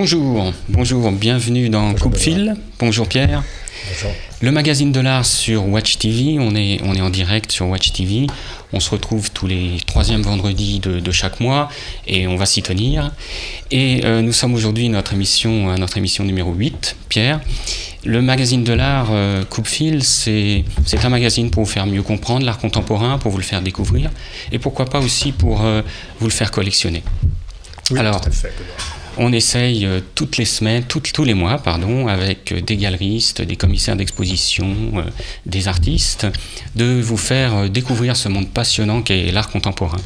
Bonjour, bonjour, bienvenue dans Coupe Fil. Bonjour Pierre. Bonjour. Le magazine de l'art sur Watch TV, on est, on est en direct sur Watch TV. On se retrouve tous les troisièmes vendredis de, chaque mois et on va s'y tenir. Et euh, nous sommes aujourd'hui notre émission, notre émission numéro 8, Pierre. Le magazine de l'art euh, Coupe-Fil, c'est un magazine pour vous faire mieux comprendre l'art contemporain, pour vous le faire découvrir et pourquoi pas aussi pour euh, vous le faire collectionner. Oui, Alors, tout à fait. On essaye euh, toutes les semaines, tous les mois, pardon, avec euh, des galeristes, des commissaires d'exposition, euh, des artistes, de vous faire découvrir ce monde passionnant qu'est l'art contemporain.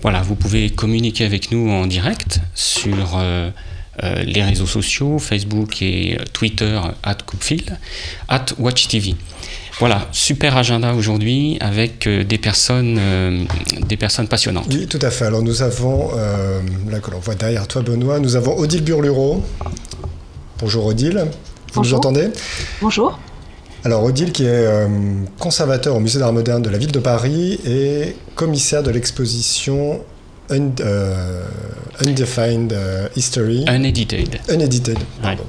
Voilà, vous pouvez communiquer avec nous en direct sur les réseaux sociaux, Facebook et Twitter, at Coupefil, at WatchTV. Voilà, super agenda aujourd'hui avec euh, des, personnes, euh, des personnes passionnantes. Oui, tout à fait. Alors nous avons, euh, là que l'on voit derrière toi Benoît, nous avons Odile Burluro. Bonjour Odile, vous nous entendez? Bonjour. Alors Odile qui est conservateur au musée d'art moderne de la ville de Paris et commissaire de l'exposition Undefined History. Unedited. Unedited, pardon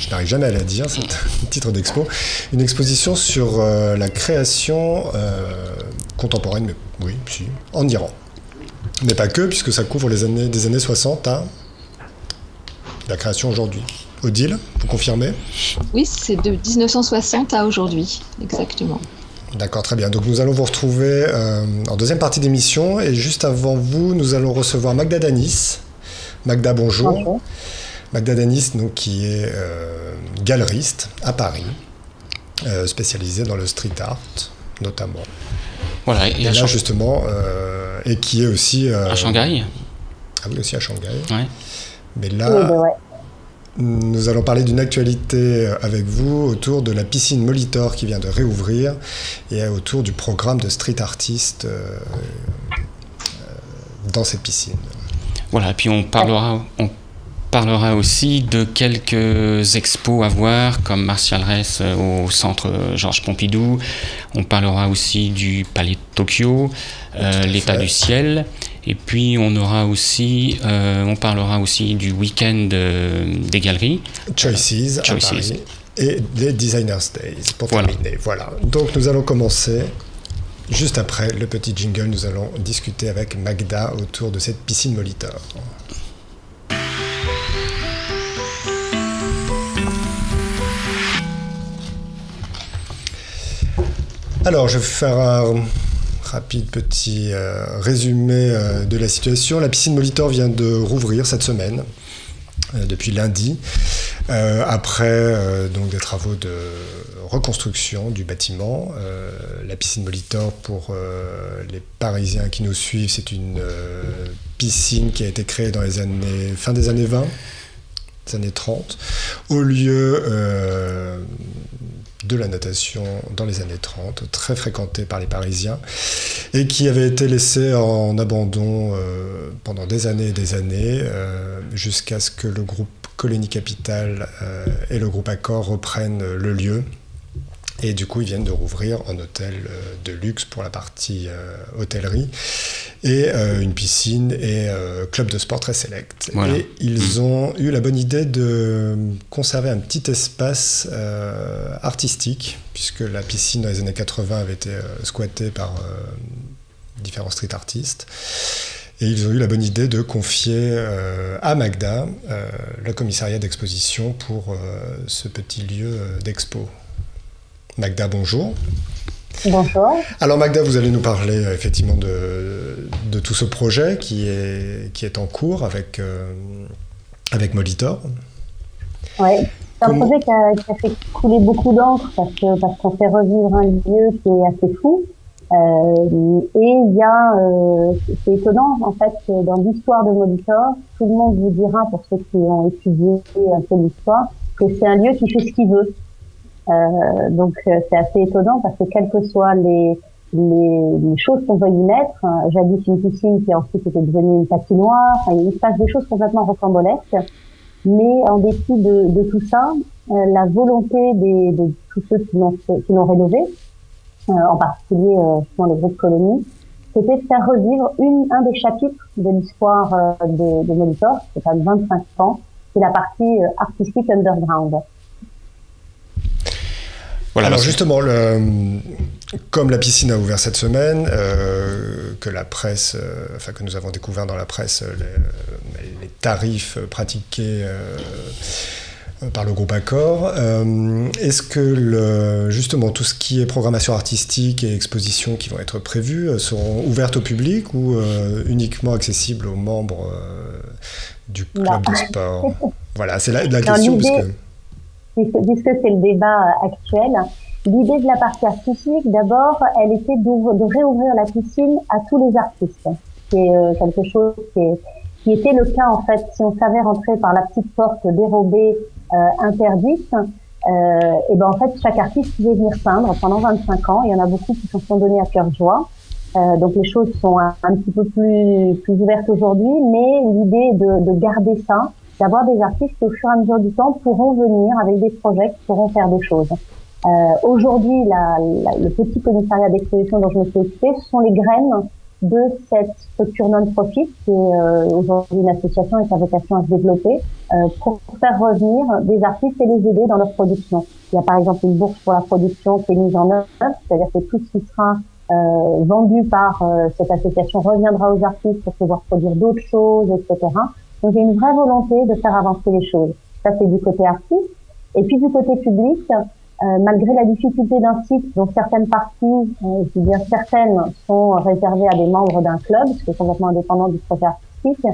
je n'arrive jamais à la dire, c'est un titre d'expo, une exposition sur euh, la création euh, contemporaine, mais oui, si, en Iran. Mais pas que, puisque ça couvre les années, des années 60 à la création aujourd'hui. Odile, vous confirmez? Oui, c'est de 1960 à aujourd'hui, exactement. D'accord, très bien. Donc nous allons vous retrouver euh, en deuxième partie d'émission. Et juste avant vous, nous allons recevoir Magda Danis. Magda, bonjour. bonjour. Magda Denis, donc, qui est euh, galeriste à Paris, euh, spécialisée dans le street art notamment. Voilà, et, là justement, euh, et qui est aussi... à Shanghai Ah oui, aussi à Shanghai. Mais là, nous allons parler d'une actualité avec vous autour de la piscine Molitor qui vient de réouvrir et autour du programme de street artist dans cette piscine. Voilà, et puis on parlera, parlera aussi de quelques expos à voir, comme Martial Ress euh, au centre Georges Pompidou. On parlera aussi du Palais de Tokyo, euh, l'état du ciel. Et puis on aura aussi, euh, on parlera aussi du week-end des galeries. Choices, Choices. et les Designers Days pour terminer. Voilà. Donc nous allons commencer. Juste après le petit jingle, nous allons discuter avec Magda autour de cette piscine Molitor. Alors, je vais faire un rapide petit euh, résumé euh, de la situation. La piscine Molitor vient de rouvrir cette semaine, euh, depuis lundi, après donc des travaux de reconstruction du bâtiment. la piscine Molitor, pour les Parisiens qui nous suivent, c'est une piscine qui a été créée dans les années fin des années 20 des années 30, au lieu de la natation dans les années 30, très fréquentée par les Parisiens, et qui avait été laissée en abandon euh, pendant des années et des années, euh, jusqu'à ce que le groupe Colonie Capital euh, et le groupe Accor reprennent le lieu et du coup, ils viennent de rouvrir un hôtel euh, de luxe pour la partie euh, hôtellerie et euh, une piscine et club de sport très select. Et ils mm. ont eu la bonne idée de conserver un petit espace artistique, puisque la piscine dans les années 80 avait été squattée par différents street artistes. Et ils ont eu la bonne idée de confier à Magda le commissariat d'exposition pour ce petit lieu d'expo. Magda, bonjour. Bonjour. Alors Magda, vous allez nous parler euh, effectivement de, de, tout ce projet qui est, qui est en cours avec, euh, avec Molitor. Oui, c'est un projet qui a, qui a, fait couler beaucoup d'encre parce qu'on parce qu'on fait revivre un lieu qui est assez fou. Euh, et il y a, euh, c'est étonnant en fait, dans l'histoire de Molitor, tout le monde vous dira, pour ceux qui ont étudié un peu l'histoire, que c'est un lieu qui fait ce qu'il veut. Euh, donc euh, c'est assez étonnant parce que quelles que soient les, les, les choses qu'on veut y mettre, euh, jadis une piscine qui ensuite était devenue une patinoire, enfin, il se passe des choses complètement rocambolesques. Mais en dépit de, de tout ça, la volonté des, de tous ceux qui l'ont, rénové, en particulier justement les groupes colonies, c'était de faire revivre une, un des chapitres de l'histoire de, de Molitor, c'est pas 25 ans, c'est la partie artistique underground. Voilà, Alors justement, le, comme la piscine a ouvert cette semaine, euh, que la presse, euh, enfin que nous avons découvert dans la presse les, les tarifs pratiqués par le groupe Accor. Euh, est-ce que le, justement tout ce qui est programmation artistique et exposition qui vont être prévues euh, seront ouvertes au public ou euh, uniquement accessibles aux membres du club de sport? Voilà, c'est la, la question. Puisque c'est le débat actuel, l'idée de la partie artistique, d'abord, elle était de réouvrir la piscine à tous les artistes. C'est quelque chose qui, était le cas en fait si on savait rentrer par la petite porte dérobée euh, interdite, euh, et ben en fait chaque artiste pouvait venir peindre pendant 25 ans. Il y en a beaucoup qui se sont donnés à cœur joie. Euh, donc les choses sont un, petit peu plus, plus ouvertes aujourd'hui, mais l'idée de, de garder ça, d'avoir des artistes qui au fur et à mesure du temps pourront venir avec des projets qui pourront faire des choses. Euh, aujourd'hui, le petit commissariat d'exposition dont je me suis occupée, ce sont les graines de cette structure non-profit qui est euh, aujourd'hui une association et sa vocation à se développer euh, pour faire revenir des artistes et les aider dans leur production. Il y a par exemple une bourse pour la production qui est mise en œuvre, c'est-à-dire que tout ce qui sera euh, vendu par euh, cette association reviendra aux artistes pour pouvoir produire d'autres choses, etc. Donc il y a une vraie volonté de faire avancer les choses. Ça c'est du côté artiste. Et puis du côté public, euh, malgré la difficulté d'un site dont certaines parties, euh, je dis bien certaines, sont réservées à des membres d'un club, ce qui est complètement indépendant du projet artistique,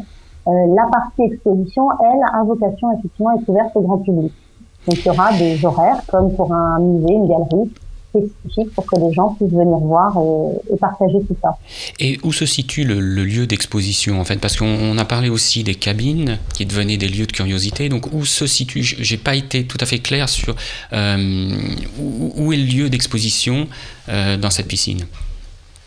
euh, la partie exposition, elle, a vocation effectivement à être ouverte au grand public. Donc il y aura des horaires, comme pour un musée, une galerie, spécifique pour que les gens puissent venir voir et, partager tout ça. Et où se situe le, lieu d'exposition en fait? Parce qu'on a parlé aussi des cabines qui devenaient des lieux de curiosité. Donc où se situe? J'ai pas été tout à fait clair sur euh, où, est le lieu d'exposition euh, dans cette piscine.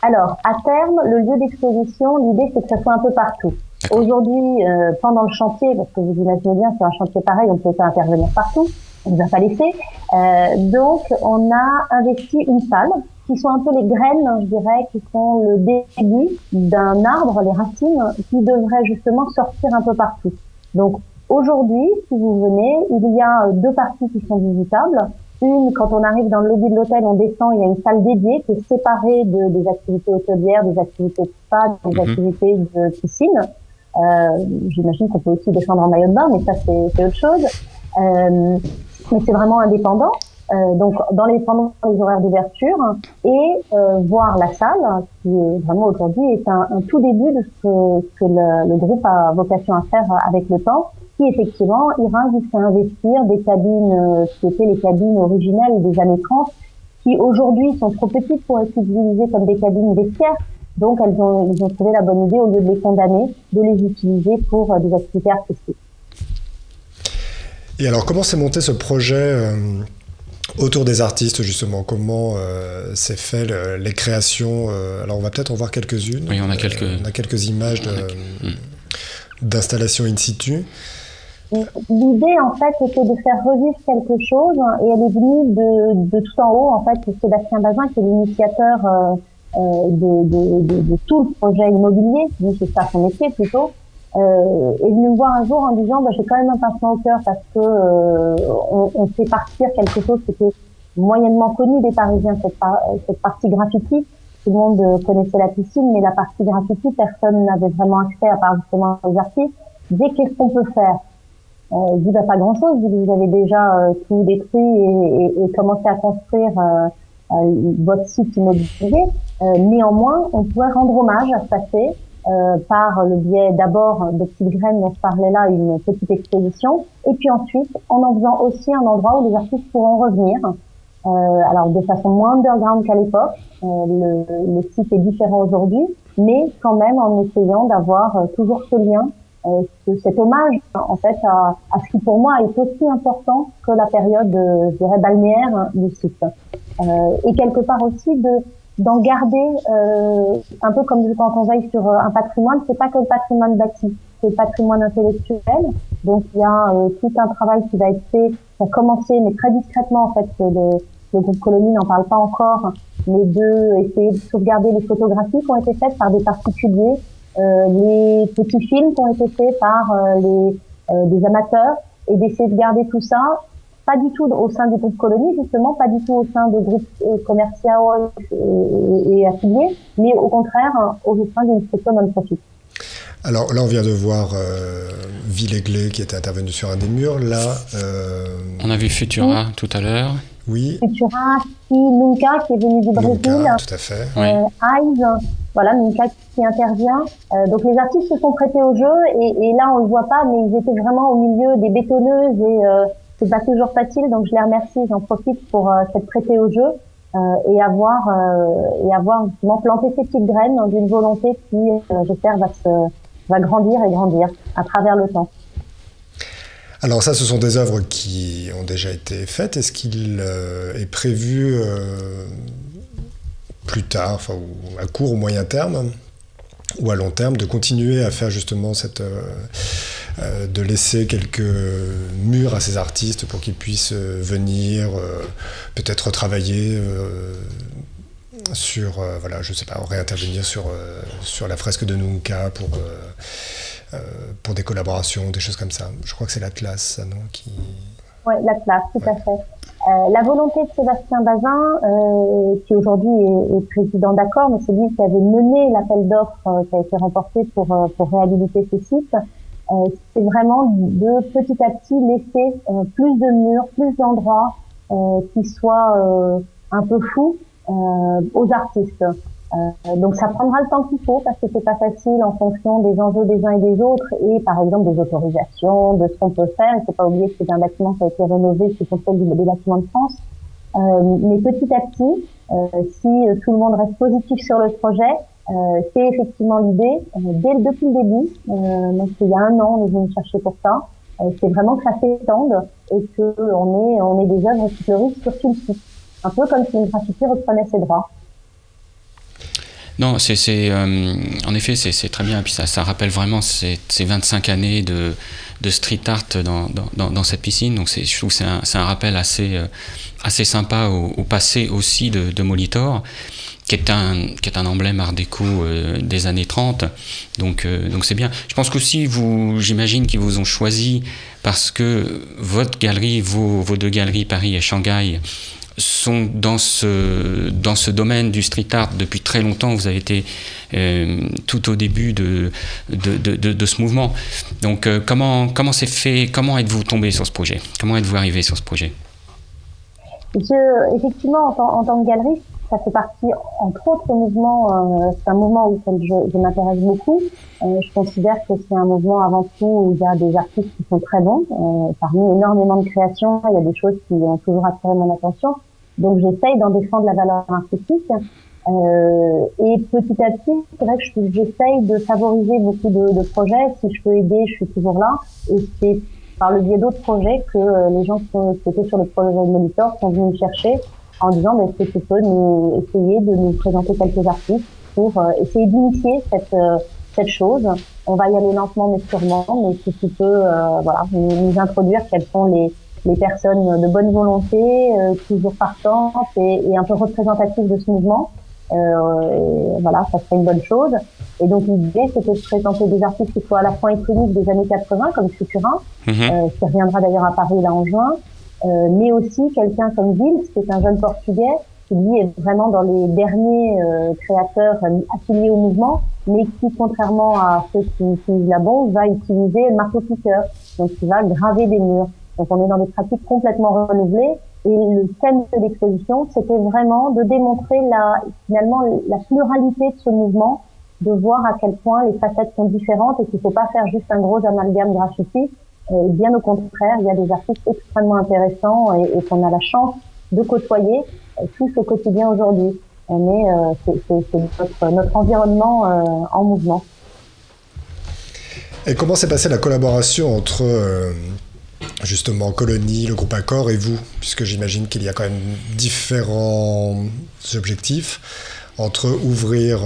Alors à terme, le lieu d'exposition, l'idée c'est que ça soit un peu partout. Aujourd'hui, euh, pendant le chantier, parce que vous imaginez bien, c'est un chantier pareil, on peut pas intervenir partout on ne nous a pas laissé. Euh, donc, on a investi une salle qui sont un peu les graines, je dirais, qui sont le début d'un arbre, les racines, qui devraient justement sortir un peu partout. Donc, aujourd'hui, si vous venez, il y a deux parties qui sont visitables. Une, quand on arrive dans le lobby de l'hôtel, on descend, il y a une salle dédiée qui est séparée de, des activités hôtelières, des activités de spa, des mhm. activités de piscine. Euh, J'imagine qu'on peut aussi descendre en maillot de bain, mais ça c'est autre chose. Euh, mais c'est vraiment indépendant. Euh, donc dans les pendant les horaires d'ouverture et euh, voir la salle qui est vraiment aujourd'hui est un, un, tout début de ce que, que le, le, groupe a vocation à faire avec le temps qui effectivement ira jusqu'à investir des cabines euh, qui étaient les cabines originales des années 30 qui aujourd'hui sont trop petites pour être utilisées comme des cabines vestiaires donc elles ont, ils ont trouvé la bonne idée au lieu de les condamner de les utiliser pour euh, des activités artistiques. Et alors, comment s'est monté ce projet euh, autour des artistes, justement? Comment euh, s'est fait les créations euh, Alors, on va peut-être en voir quelques-unes. Oui, on a quelques, on a quelques images hmm. d'installation in situ. L'idée, en fait, était de faire revivre quelque chose, et elle est venue de, de tout en haut. En fait, c'est Sébastien Bazin qui est l'initiateur de, de, de, tout le projet immobilier, c'est ça son métier plutôt euh, est venu me voir un jour en disant bah, j'ai quand même un pincement au cœur parce que euh, on, on, fait partir quelque chose qui était moyennement connu des Parisiens, cette, cette partie graffiti. Tout le monde connaissait la piscine, mais la partie graffiti, personne n'avait vraiment accès à part justement les artistes. Disais qu'est-ce qu'on peut faire? Euh, dis bah, pas grand-chose, vous avez déjà euh, tout détruit et, et, et, commencé à construire euh, euh, votre site immobilier. néanmoins, on pourrait rendre hommage à ce passé euh, par le biais d'abord de petites graines dont je parlais là, une petite exposition, et puis ensuite en en faisant aussi un endroit où les artistes pourront revenir. Euh, alors de façon moins underground qu'à l'époque, euh, le, le, site est différent aujourd'hui, mais quand même en essayant d'avoir euh, toujours ce lien, ce, cet hommage en fait à, à, ce qui pour moi est aussi important que la période, je dirais, balnéaire du site. et quelque part aussi de d'en garder euh, un peu comme quand on veille sur euh, un patrimoine, c'est pas que le patrimoine bâti, c'est le patrimoine intellectuel. Donc il y a euh, tout un travail qui va être fait, qui a commencé, mais très discrètement en fait. Le, le groupe Colonie n'en parle pas encore, mais de essayer de sauvegarder les photographies qui ont été faites par des particuliers, euh, les petits films qui ont été faits par les des amateurs, et d'essayer de garder tout ça pas du tout au sein du groupe Colonie, justement, pas du tout au sein de groupes euh, commerciaux et, affiliés, mais au contraire au sein d'une structure non-profit. Alors là, on vient de voir euh, Villeglé qui était intervenu sur un des murs. Là, euh, on a vu Futura tout à l'heure. Oui. Futura, Nunca qui est venu du Brésil. tout à fait. Euh, voilà, Nunca qui intervient. Euh, donc les artistes se sont prêtés au jeu et, et, là on le voit pas, mais ils étaient vraiment au milieu des bétonneuses et euh, c'est pas toujours facile, donc je les remercie, j'en profite pour euh, s'être prêté au jeu euh, et avoir euh, et avoir planté ces petites graines d'une volonté qui, j'espère, va grandir et grandir à travers le temps. Alors ça, ce sont des œuvres qui ont déjà été faites. Est-ce qu'il est prévu plus tard, enfin, à court ou moyen terme, ou à long terme, de continuer à faire justement cette euh, de laisser quelques murs à ces artistes pour qu'ils puissent euh, venir, euh, peut-être travailler sur, voilà, je sais pas, réintervenir sur, sur la fresque de Nunca pour, pour des collaborations, des choses comme ça. Je crois que c'est l'Atlas, non qui... Oui, l'Atlas, tout à fait. La volonté de Sébastien Bazin, qui aujourd'hui est, président d'accord, mais c'est lui qui avait mené l'appel d'offres qui a été remporté pour, pour réhabiliter ces sites, euh, c'est vraiment de petit à petit laisser euh, plus de murs, plus d'endroits euh, qui soient un peu fous aux artistes. Donc ça prendra le temps qu'il faut parce que c'est pas facile en fonction des enjeux des uns et des autres et par exemple des autorisations, de ce qu'on peut faire. Il faut pas oublier que c'est un bâtiment qui a été rénové sous contrôle des bâtiments de France. Euh, mais petit à petit, euh, si tout le monde reste positif sur le projet, euh, c'est effectivement l'idée, euh, dès depuis le début, euh, donc il y a un an, on est venu chercher pour ça, c'est vraiment que ça s'étende et qu'on ait, on est des œuvres qui fleurissent sur tout le site. Un peu comme si une graffiti reprenait ses droits. Non, c'est, en effet, c'est, très bien. Et puis ça, ça rappelle vraiment ces, ces 25 années de, street art dans, cette piscine. Donc je trouve que c'est un, rappel assez, assez sympa au, passé aussi de, Molitor qui est un, emblème art déco euh, des années 30. Donc, euh, c'est bien. Je pense qu'aussi, j'imagine qu'ils vous ont choisi parce que votre galerie, vos deux galeries, Paris et Shanghai, sont dans ce, dans ce domaine du street art depuis très longtemps. Vous avez été euh, tout au début de, de, de, ce mouvement. Donc, comment, comment c'est fait? Comment êtes-vous tombé sur ce projet? Comment êtes-vous arrivé sur ce projet? Je, Effectivement, en, en, tant que galeriste, ça fait partie, entre autres mouvements, euh, c'est un mouvement auquel je, je m'intéresse beaucoup. Euh, je considère que c'est un mouvement avant tout où il y a des artistes qui sont très bons. Euh, parmi énormément de créations, il y a des choses qui ont toujours attiré mon attention. Donc j'essaye d'en défendre la valeur artistique. Euh, et petit à petit, c'est vrai que j'essaye de favoriser beaucoup de, de, projets. Si je peux aider, je suis toujours là. Et c'est par le biais d'autres projets que euh, les gens qui, étaient sur le projet de Monitor sont venus me chercher en disant est-ce que tu peux nous essayer de nous présenter quelques artistes pour euh, essayer d'initier cette euh, cette chose. On va y aller lentement mais sûrement, mais si tu peux euh, voilà nous, introduire quelles sont les les personnes de bonne volonté, toujours partantes et, et, un peu représentatives de ce mouvement. Euh, voilà, ça serait une bonne chose. Et donc l'idée, c'était de présenter des artistes qui soient à la fois iconiques des années 80, comme Futurin, mm qui reviendra d'ailleurs à Paris là en juin, euh, mais aussi quelqu'un comme Vils, qui est un jeune portugais, qui lui est vraiment dans les derniers euh, créateurs euh, affiliés au mouvement, mais qui, contrairement à ceux qui utilisent la bombe, va utiliser le marteau-piqueur, donc il va graver des murs. Donc on est dans des pratiques complètement renouvelées, et le thème de l'exposition, c'était vraiment de démontrer la, finalement la pluralité de ce mouvement, de voir à quel point les facettes sont différentes et qu'il ne faut pas faire juste un gros amalgame graffiti, bien au contraire, il y a des artistes extrêmement intéressants et, qu'on a la chance de côtoyer euh, tous au quotidien aujourd'hui. Mais euh, c'est notre, environnement euh, en mouvement. Et comment s'est passée la collaboration entre justement Colonie, le groupe Accord et vous? Puisque j'imagine qu'il y a quand même différents objectifs entre ouvrir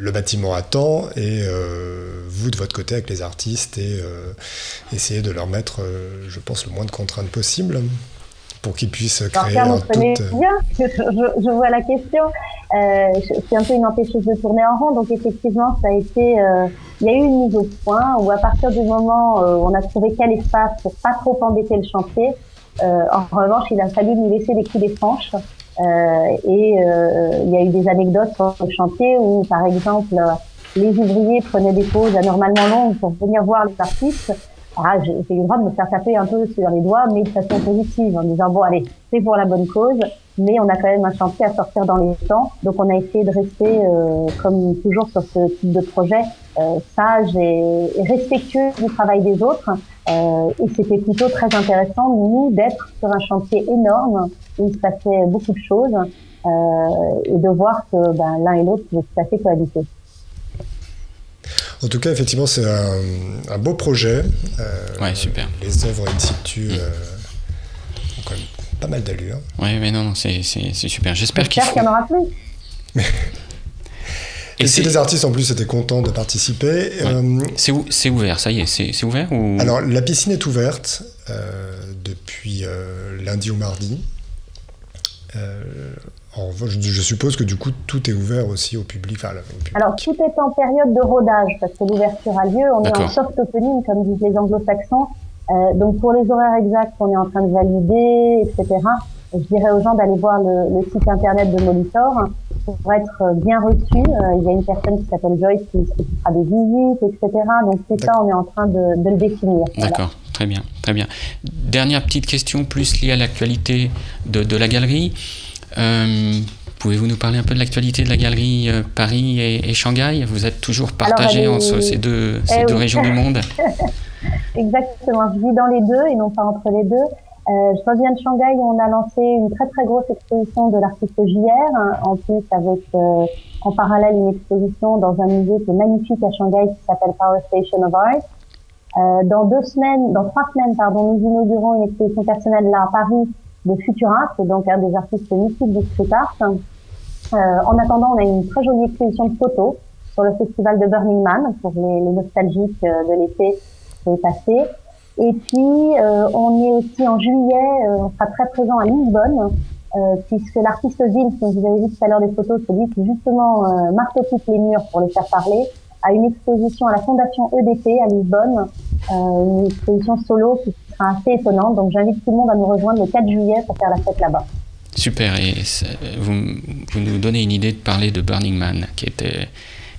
le bâtiment temps et euh, vous de votre côté avec les artistes et euh, essayer de leur mettre, euh, je pense, le moins de contraintes possible. pour qu'ils puissent créer en toute... bien, je, je, vois la question. Je, suis un peu une empêcheuse de tourner en rond, donc effectivement, ça a été. Il y a eu une mise au point où, à partir du moment où on a trouvé quel espace pour pas trop embêter le chantier, en revanche, il a fallu nous laisser les coups des franches. Et il y a eu des anecdotes sur le chantier où, par exemple, les ouvriers prenaient des pauses anormalement longues pour venir voir les artistes ah, j'ai eu le droit de me faire taper un peu sur les doigts, mais de façon positive, en disant bon allez, c'est pour la bonne cause, mais on a quand même un chantier à sortir dans les temps, donc on a essayé de rester, euh, comme toujours sur ce type de projet, euh, sage et, respectueux du travail des autres. Euh, et c'était plutôt très intéressant, nous, d'être sur un chantier énorme où il se passait beaucoup de choses euh, et de voir que ben, l'un et l'autre pouvaient tout à fait cohabiter. En tout cas, effectivement, c'est un, beau projet. Euh, ouais, super. Les œuvres in situ mm. euh, ont quand même pas mal d'allure. Ouais, mais non, non c'est super. J'espère qu'il y en aura plus. Et, si les artistes en plus étaient contents de participer. Euh, c'est ouvert, ça y est, c'est ouvert ou... Alors la piscine est ouverte depuis lundi ou mardi. Je, suppose que du coup, tout est ouvert aussi au public, Alors, tout est en période de rodage, parce que l'ouverture a lieu. On est en soft opening, comme disent les anglo-saxons. Euh, donc, pour les horaires exacts, on est en train de valider, etc. Je dirais aux gens d'aller voir le, site internet de Molitor pour être bien reçu. Euh, il y a une personne qui s'appelle Joyce qui, fera des visites, etc. Donc, tout ça, on est en train de, le définir. D'accord. Très bien, très bien. Dernière petite question plus liée à l'actualité de, de la galerie. Euh, pouvez-vous nous parler un peu de l'actualité de la galerie euh, Paris et, Shanghai? Vous êtes toujours partagé entre ces deux, ces eh deux régions du monde? Exactement, je vis dans les deux et non pas entre les deux. Euh, je reviens de Shanghai on a lancé une très très grosse exposition de l'artiste JR, hein, en plus avec en parallèle une exposition dans un musée qui est magnifique à Shanghai qui s'appelle Power Station of Art. dans deux semaines, dans trois semaines, pardon, nous inaugurons une exposition personnelle là à Paris de Future Art, donc un des artistes mythiques du street art. Euh, en attendant, on a une très jolie exposition de photos sur le festival de Burning Man pour les, nostalgiques euh, de l'été qui est passé. Et puis, euh, on est aussi en juillet, on sera très présent à Lisbonne, puisque l'artiste Vince, dont vous avez vu tout à l'heure des photos, celui qui justement euh, marteau-pique les murs pour les faire parler, a une exposition à la Fondation EDP à Lisbonne, une exposition solo qui assez étonnant. Donc j'invite tout le monde à nous rejoindre le 4 juillet pour faire la fête là-bas. Super, et vous, vous, nous donnez une idée de parler de Burning Man, qui, était,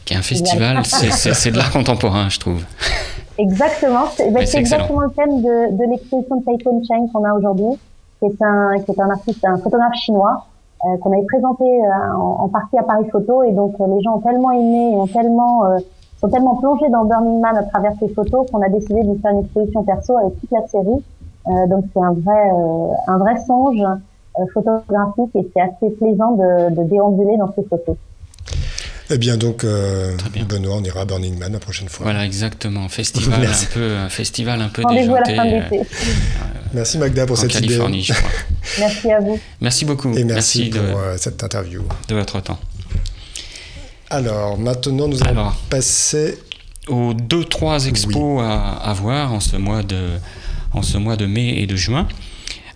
qui est un festival, c'est de l'art contemporain, je trouve. Exactement, c'est ben, exactement le thème de, de l'exposition de Taipei Cheng qu'on a aujourd'hui, qui, est un, qui est un artiste, un photographe chinois, euh, qu'on avait présenté euh, en, partie à Paris Photo, et donc euh, les gens ont tellement aimé, et ont tellement sont tellement plongés dans Burning Man à travers ces photos qu'on a décidé de faire une exposition perso avec toute la série. Euh, donc c'est un vrai, euh, un vrai songe euh, photographique et c'est assez plaisant de, de, déambuler dans ces photos. Eh bien donc Benoît, on ira à Burning Man la prochaine fois. Voilà exactement, festival un peu, un festival un peu Rendez-vous à la fin de l'été. Merci Magda pour cette Californie, idée. Je crois. merci à vous. Merci beaucoup. Et merci, pour cette interview. De votre temps. Alors, maintenant, nous allons passer aux deux, trois expos à, voir en ce, mois de, en ce mois de mai et de juin.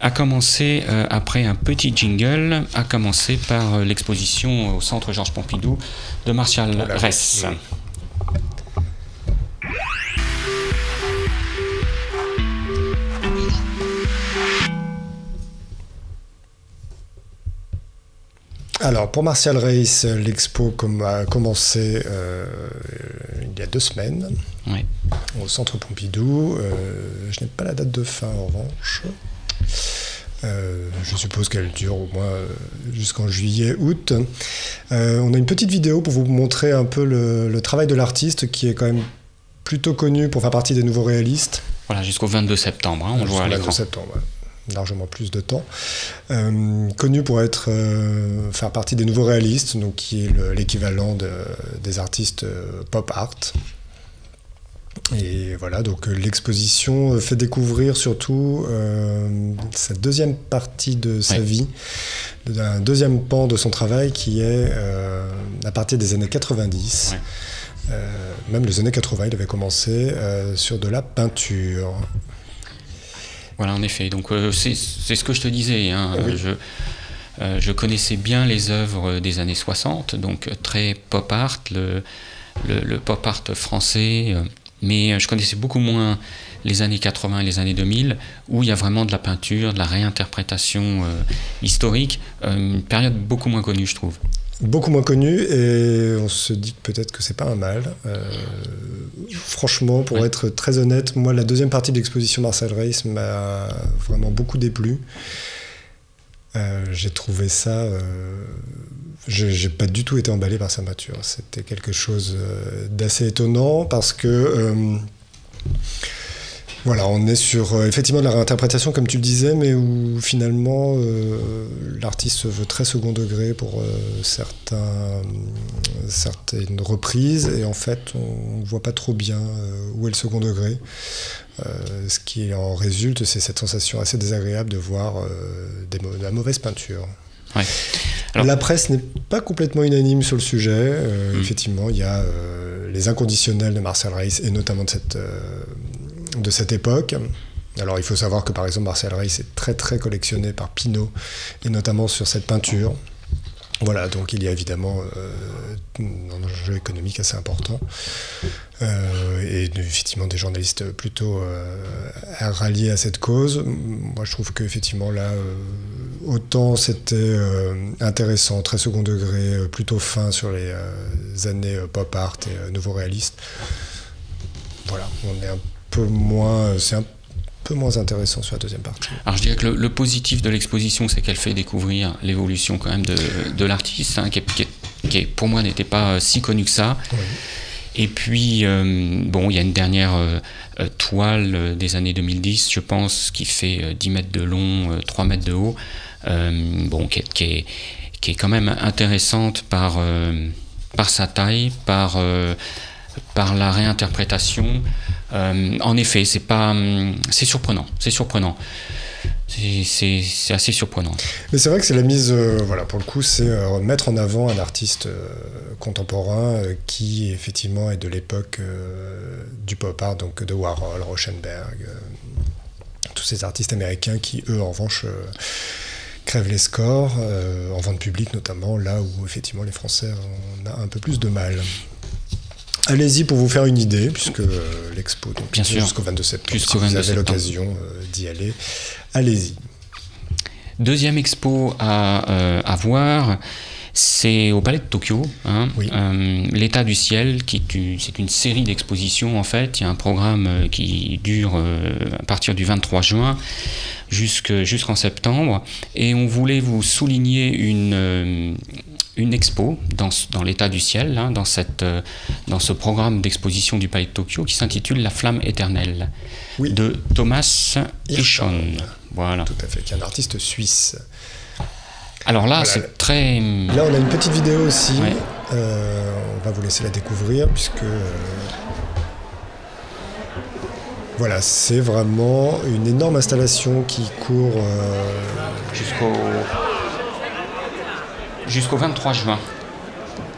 À commencer, euh, après un petit jingle, à commencer par euh, l'exposition au Centre Georges Pompidou de Martial Ress. Alors, pour Martial Race, l'expo a commencé euh, il y a deux semaines au Centre Pompidou. Euh, je n'ai pas la date de fin en revanche. Euh, je suppose qu'elle dure au moins jusqu'en juillet, août. on a une petite vidéo pour vous montrer un peu le, travail de l'artiste qui est quand même plutôt connu pour faire partie des nouveaux réalistes. Voilà, jusqu'au 22 septembre, hein, on le voit à l'écran. 22 septembre, largement plus de temps. Euh, connu pour être euh, faire partie des nouveaux réalistes, donc qui est l'équivalent des artistes euh, pop art. Et voilà, donc l'exposition fait découvrir surtout cette deuxième partie de sa vie, un deuxième pan de son travail qui est à partir des années 90. même les années 80, il avait commencé sur de la peinture. Voilà, en effet. Donc c'est ce que je te disais. Hein. Je, je, connaissais bien les œuvres des années 60, donc très pop art, le, le, pop art français, mais je connaissais beaucoup moins les années 80 et les années 2000, où il y a vraiment de la peinture, de la réinterprétation historique, une période beaucoup moins connue, je trouve beaucoup moins connu et on se dit peut-être que c'est pas un mal. Euh, franchement, pour être très honnête, moi la deuxième partie de l'exposition Marcel Reiss m'a vraiment beaucoup déplu. Euh, j'ai trouvé ça. Euh, j'ai pas du tout été emballé par sa mature. C'était quelque chose d'assez étonnant parce que voilà, on est sur euh, effectivement de la réinterprétation, comme tu le disais, mais où finalement euh, l'artiste se veut très second degré pour euh, certains, certaines reprises, et en fait on ne voit pas trop bien où est le second degré. ce qui en résulte, c'est cette sensation assez désagréable de voir de la mauvaise peinture. La presse n'est pas complètement unanime sur le sujet. Hmm. Effectivement, il y a les inconditionnels de Marcel Reiss et notamment de cette de cette époque. Alors il faut savoir que par exemple Marcel Reiss est très très collectionné par Pinault et notamment sur cette peinture. Voilà, donc il y a évidemment euh, un enjeu économique assez important euh, et effectivement des journalistes plutôt euh, ralliés à cette cause. Moi je trouve qu'effectivement là, autant c'était intéressant, très second degré, plutôt fin sur les années pop art et nouveau réaliste. Voilà, on est un peu moins, c'est un peu moins intéressant sur la deuxième partie. Alors je dirais que le, positif de l'exposition, c'est qu'elle fait découvrir l'évolution quand même de, de l'artiste, hein, qui, qui, pour moi n'était pas euh, si connu que ça. Et puis, euh, bon, il y a une dernière euh, toile des années 2010, je pense, qui fait 10 mètres de long, 3 mètres de haut, bon, qui est, qui, est, quand même intéressante par, par sa taille, par, par la réinterprétation. Euh, en effet, c'est pas, hum, c'est surprenant, c'est surprenant. C'est assez surprenant. Mais c'est vrai que c'est la mise, euh, voilà, pour le coup, c'est euh, mettre en avant un artiste contemporain qui, effectivement, est de l'époque du pop art, donc de Warhol, Rauschenberg, tous ces artistes américains qui, eux, en revanche, crèvent les scores, en vente publique notamment, là où, effectivement, les Français ont un peu plus de mal. Allez-y pour vous faire une idée, puisque euh, l'expo jusqu'au 22 septembre. si vous avez l'occasion euh, d'y aller, allez-y. Deuxième expo à, euh, à voir, c'est au Palais de Tokyo. Hein. L'état du ciel, qui c'est une série d'expositions en fait. Il y a un programme qui dure à partir du 23 juin jusqu'en septembre. Et on voulait vous souligner une, une expo dans, dans l'état du ciel, hein, dans, cette, euh, dans ce programme d'exposition du Palais de Tokyo qui s'intitule La flamme éternelle de Thomas Hirschon. Voilà. Tout à fait, qui est un artiste suisse. Alors là, c'est très. Là, on a une petite vidéo aussi. Euh, on va vous laisser la découvrir puisque. Euh, voilà, c'est vraiment une énorme installation qui court jusqu'au jusqu'au 23 juin.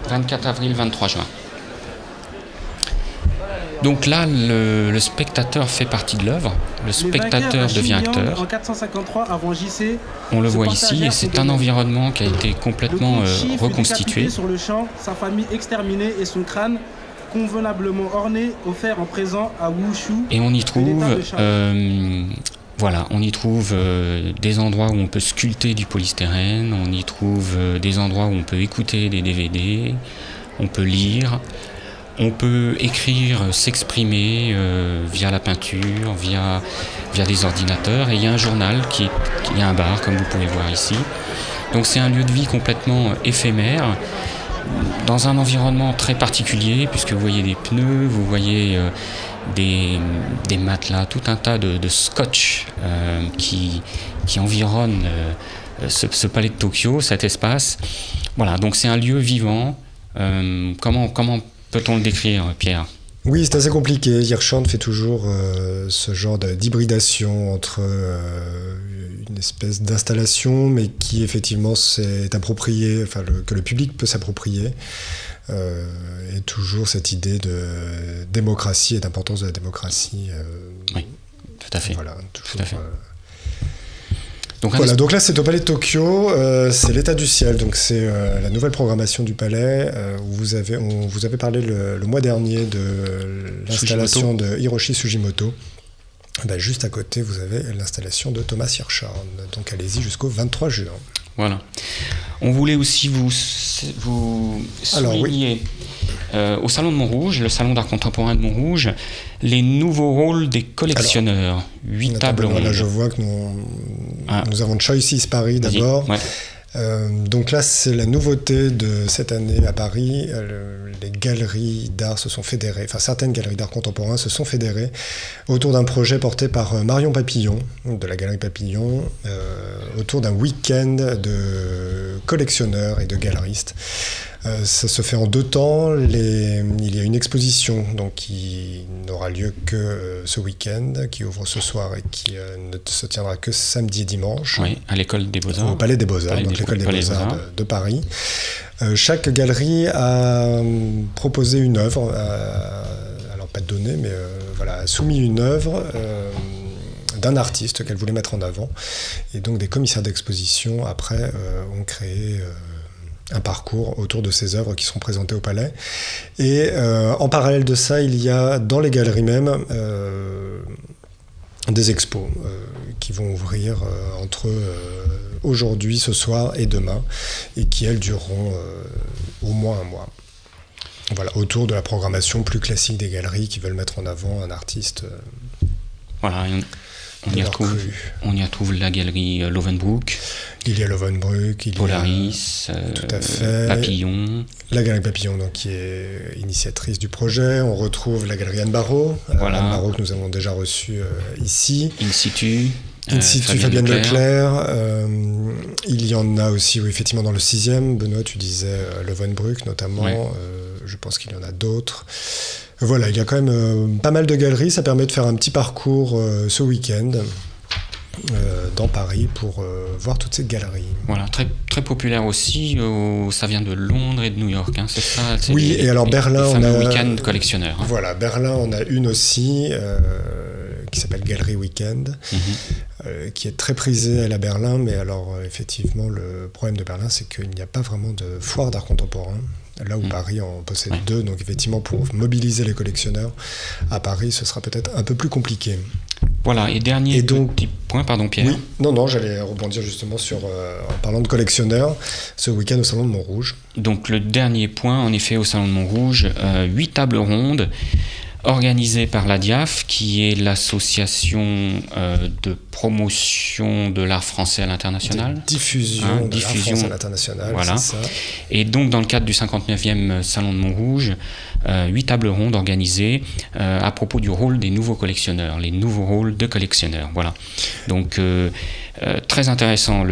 24 avril, 23 juin. Donc là, le, spectateur fait partie de l'œuvre, le spectateur devient acteur. En 453 avant JC, On le voit ici, et c'est un environnement qui a été complètement euh, reconstitué. Sur le champ, sa famille exterminée et son crâne convenablement orné, offert en présent à Wushu. Et on y trouve voilà, on y trouve euh, des endroits où on peut sculpter du polystyrène, on y trouve euh, des endroits où on peut écouter des DVD, on peut lire, on peut écrire, s'exprimer euh, via la peinture, via, via des ordinateurs. Et il y a un journal, qui, il y a un bar, comme vous pouvez voir ici. Donc c'est un lieu de vie complètement éphémère, dans un environnement très particulier, puisque vous voyez des pneus, vous voyez des, matelas, tout un tas de, scotch euh, qui, environnent euh, ce, palais de Tokyo, cet espace. Voilà, donc c'est un lieu vivant. Euh, comment peut-on le décrire, Pierre oui, c'est assez compliqué. Hirschhorn fait toujours ce genre d'hybridation entre une espèce d'installation, mais qui effectivement est approprié, enfin que le public peut s'approprier, euh, et toujours cette idée de démocratie et d'importance de la démocratie. Euh, oui, tout à fait. Voilà, toujours, euh, Donc, voilà, donc là c'est au Palais de Tokyo, euh, c'est l'état du ciel, donc c'est euh, la nouvelle programmation du palais. Euh, où vous avez, on vous avez parlé le, mois dernier de l'installation de Hiroshi Sugimoto. Ben, juste à côté, vous avez l'installation de Thomas Hirschhorn. Donc allez-y jusqu'au 23 juin. Voilà. On voulait aussi vous, vous souligner euh, au Salon de Montrouge, le Salon d'art contemporain de Montrouge, les nouveaux rôles des collectionneurs. Huit tables rondes. Là, je vois que nous, ah. nous avons Choices Paris d'abord. Euh, donc là, c'est la nouveauté de cette année à Paris. Euh, les galeries d'art se sont fédérées, enfin certaines galeries d'art contemporain se sont fédérées autour d'un projet porté par Marion Papillon, de la Galerie Papillon, autour d'un week-end de collectionneurs et de galeristes. Euh, ça se fait en deux temps. Il y a une exposition donc, qui n'aura lieu que euh, ce week-end, qui ouvre ce soir et qui euh, ne se tiendra que samedi et dimanche. Oui, à l'école des Beaux-Arts. Au Palais des Beaux-Arts, donc l'école des Beaux-Arts de, Paris. chaque galerie a proposé une œuvre, alors pas de données, mais voilà, a soumis une œuvre d'un artiste qu'elle voulait mettre en avant. Et donc des commissaires d'exposition, après, ont créé un parcours autour de ces œuvres qui sont présentées au palais. Et euh, en parallèle de ça, il y a dans les galeries même euh, des expos euh, qui vont ouvrir entre aujourd'hui, ce soir et demain, et qui, elles, dureront au moins un mois. Voilà, autour de la programmation plus classique des galeries qui veulent mettre en avant un artiste. Voilà, on y, retrouve, on y retrouve la galerie Lovenbrook. Il y a Lovenbrook, il Polaris, y a, tout à fait. Papillon. La galerie Papillon, donc, qui est initiatrice du projet. On retrouve la galerie Anne Barrault, voilà. Anne Barrault que nous avons déjà reçu euh, ici. In situ. In situ, Fabienne, Leclerc. Euh, il y en a aussi, oui, effectivement, dans le sixième. Benoît, tu disais euh, Lovenbrook notamment. je pense qu'il y en a d'autres. Voilà, il y a quand même pas mal de galeries. Ça permet de faire un petit parcours ce week-end. Euh, dans Paris pour euh, voir toutes ces galeries. Voilà, très, très populaire aussi. ça vient de Londres et de New York, hein, c'est ça Oui, et alors Berlin, on a. week-end collectionneur. Hein. Voilà, Berlin, on a une aussi euh, qui s'appelle Galerie Weekend, mhm. qui est très prisée à Berlin, mais alors effectivement, le problème de Berlin, c'est qu'il n'y a pas vraiment de foire d'art contemporain. Là où mhm. Paris en possède deux, donc effectivement pour mobiliser les collectionneurs, à Paris ce sera peut-être un peu plus compliqué. Voilà, et dernier petit point, pardon Pierre. Oui, non, non, j'allais rebondir justement sur, euh, en parlant de collectionneurs, ce week-end au Salon de Montrouge. Donc le dernier point, en effet, au Salon de Montrouge, euh, huit tables rondes organisées par la DIAF, qui est l'association euh, de promotion de l'art français à l'international. Diffusion, hein, de diffusion à l'international, voilà. Ça. Et donc dans le cadre du 59e Salon de Montrouge, huit tables rondes organisées euh, à propos du rôle des nouveaux collectionneurs, les nouveaux rôles de collectionneurs. Voilà. Donc euh, très intéressant,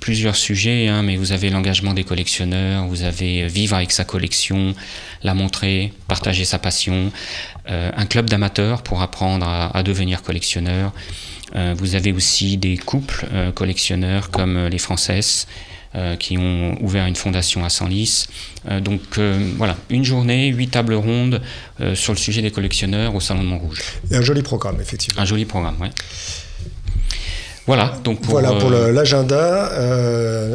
plusieurs sujets, hein, mais vous avez l'engagement des collectionneurs, vous avez vivre avec sa collection, la montrer, partager sa passion, un club d'amateurs pour apprendre à, devenir collectionneur. vous avez aussi des couples collectionneurs comme les Françaises euh, qui ont ouvert une fondation à Senlis. Euh, donc euh, voilà, une journée, huit tables rondes sur le sujet des collectionneurs au Salon de Montrouge. Et un joli programme, effectivement. Un joli programme, oui. Voilà, donc pour, voilà pour l'agenda.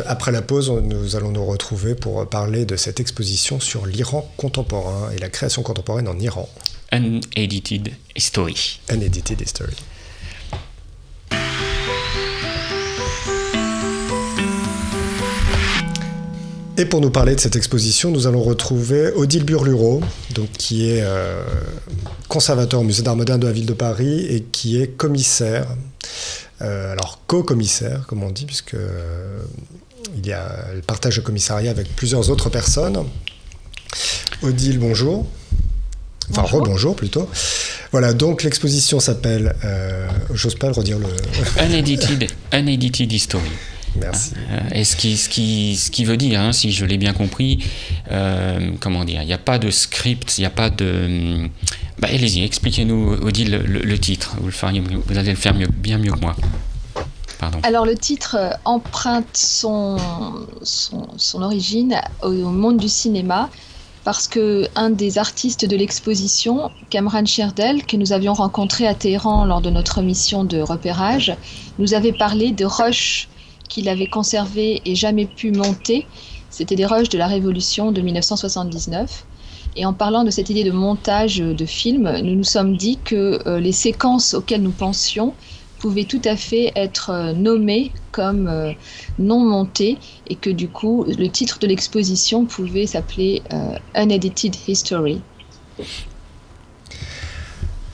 après la pause, nous allons nous retrouver pour parler de cette exposition sur l'Iran contemporain et la création contemporaine en Iran. Unedited History. Unedited History. Et pour nous parler de cette exposition, nous allons retrouver Odile Burluro, donc, qui est euh, conservateur au Musée d'Art moderne de la ville de Paris et qui est commissaire, euh, alors co-commissaire, comme on dit, puisque euh, il y a le partage de commissariat avec plusieurs autres personnes. Odile, bonjour. Enfin, rebonjour plutôt. Voilà, donc l'exposition s'appelle, j'ose pas le redire le... Unedited, Unedited History. Merci. Euh, et ce qui, ce, qui, ce qui veut dire, hein, si je l'ai bien compris, euh, comment dire, il n'y a pas de script, il n'y a pas de... Bah, allez-y, expliquez-nous, Odile, le, titre. Vous, le vous allez le faire mieux, bien mieux que moi. Pardon. Alors le titre euh, emprunte son, son, son origine au, monde du cinéma parce que un des artistes de l'exposition, Kamran Sherdel, que nous avions rencontré à Téhéran lors de notre mission de repérage, nous avait parlé de roches qu'il avait conservées et jamais pu monter. C'était des roches de la Révolution de 1979. Et en parlant de cette idée de montage de film, nous nous sommes dit que euh, les séquences auxquelles nous pensions pouvait tout à fait être euh, nommé comme euh, non monté et que du coup le titre de l'exposition pouvait s'appeler Unedited History.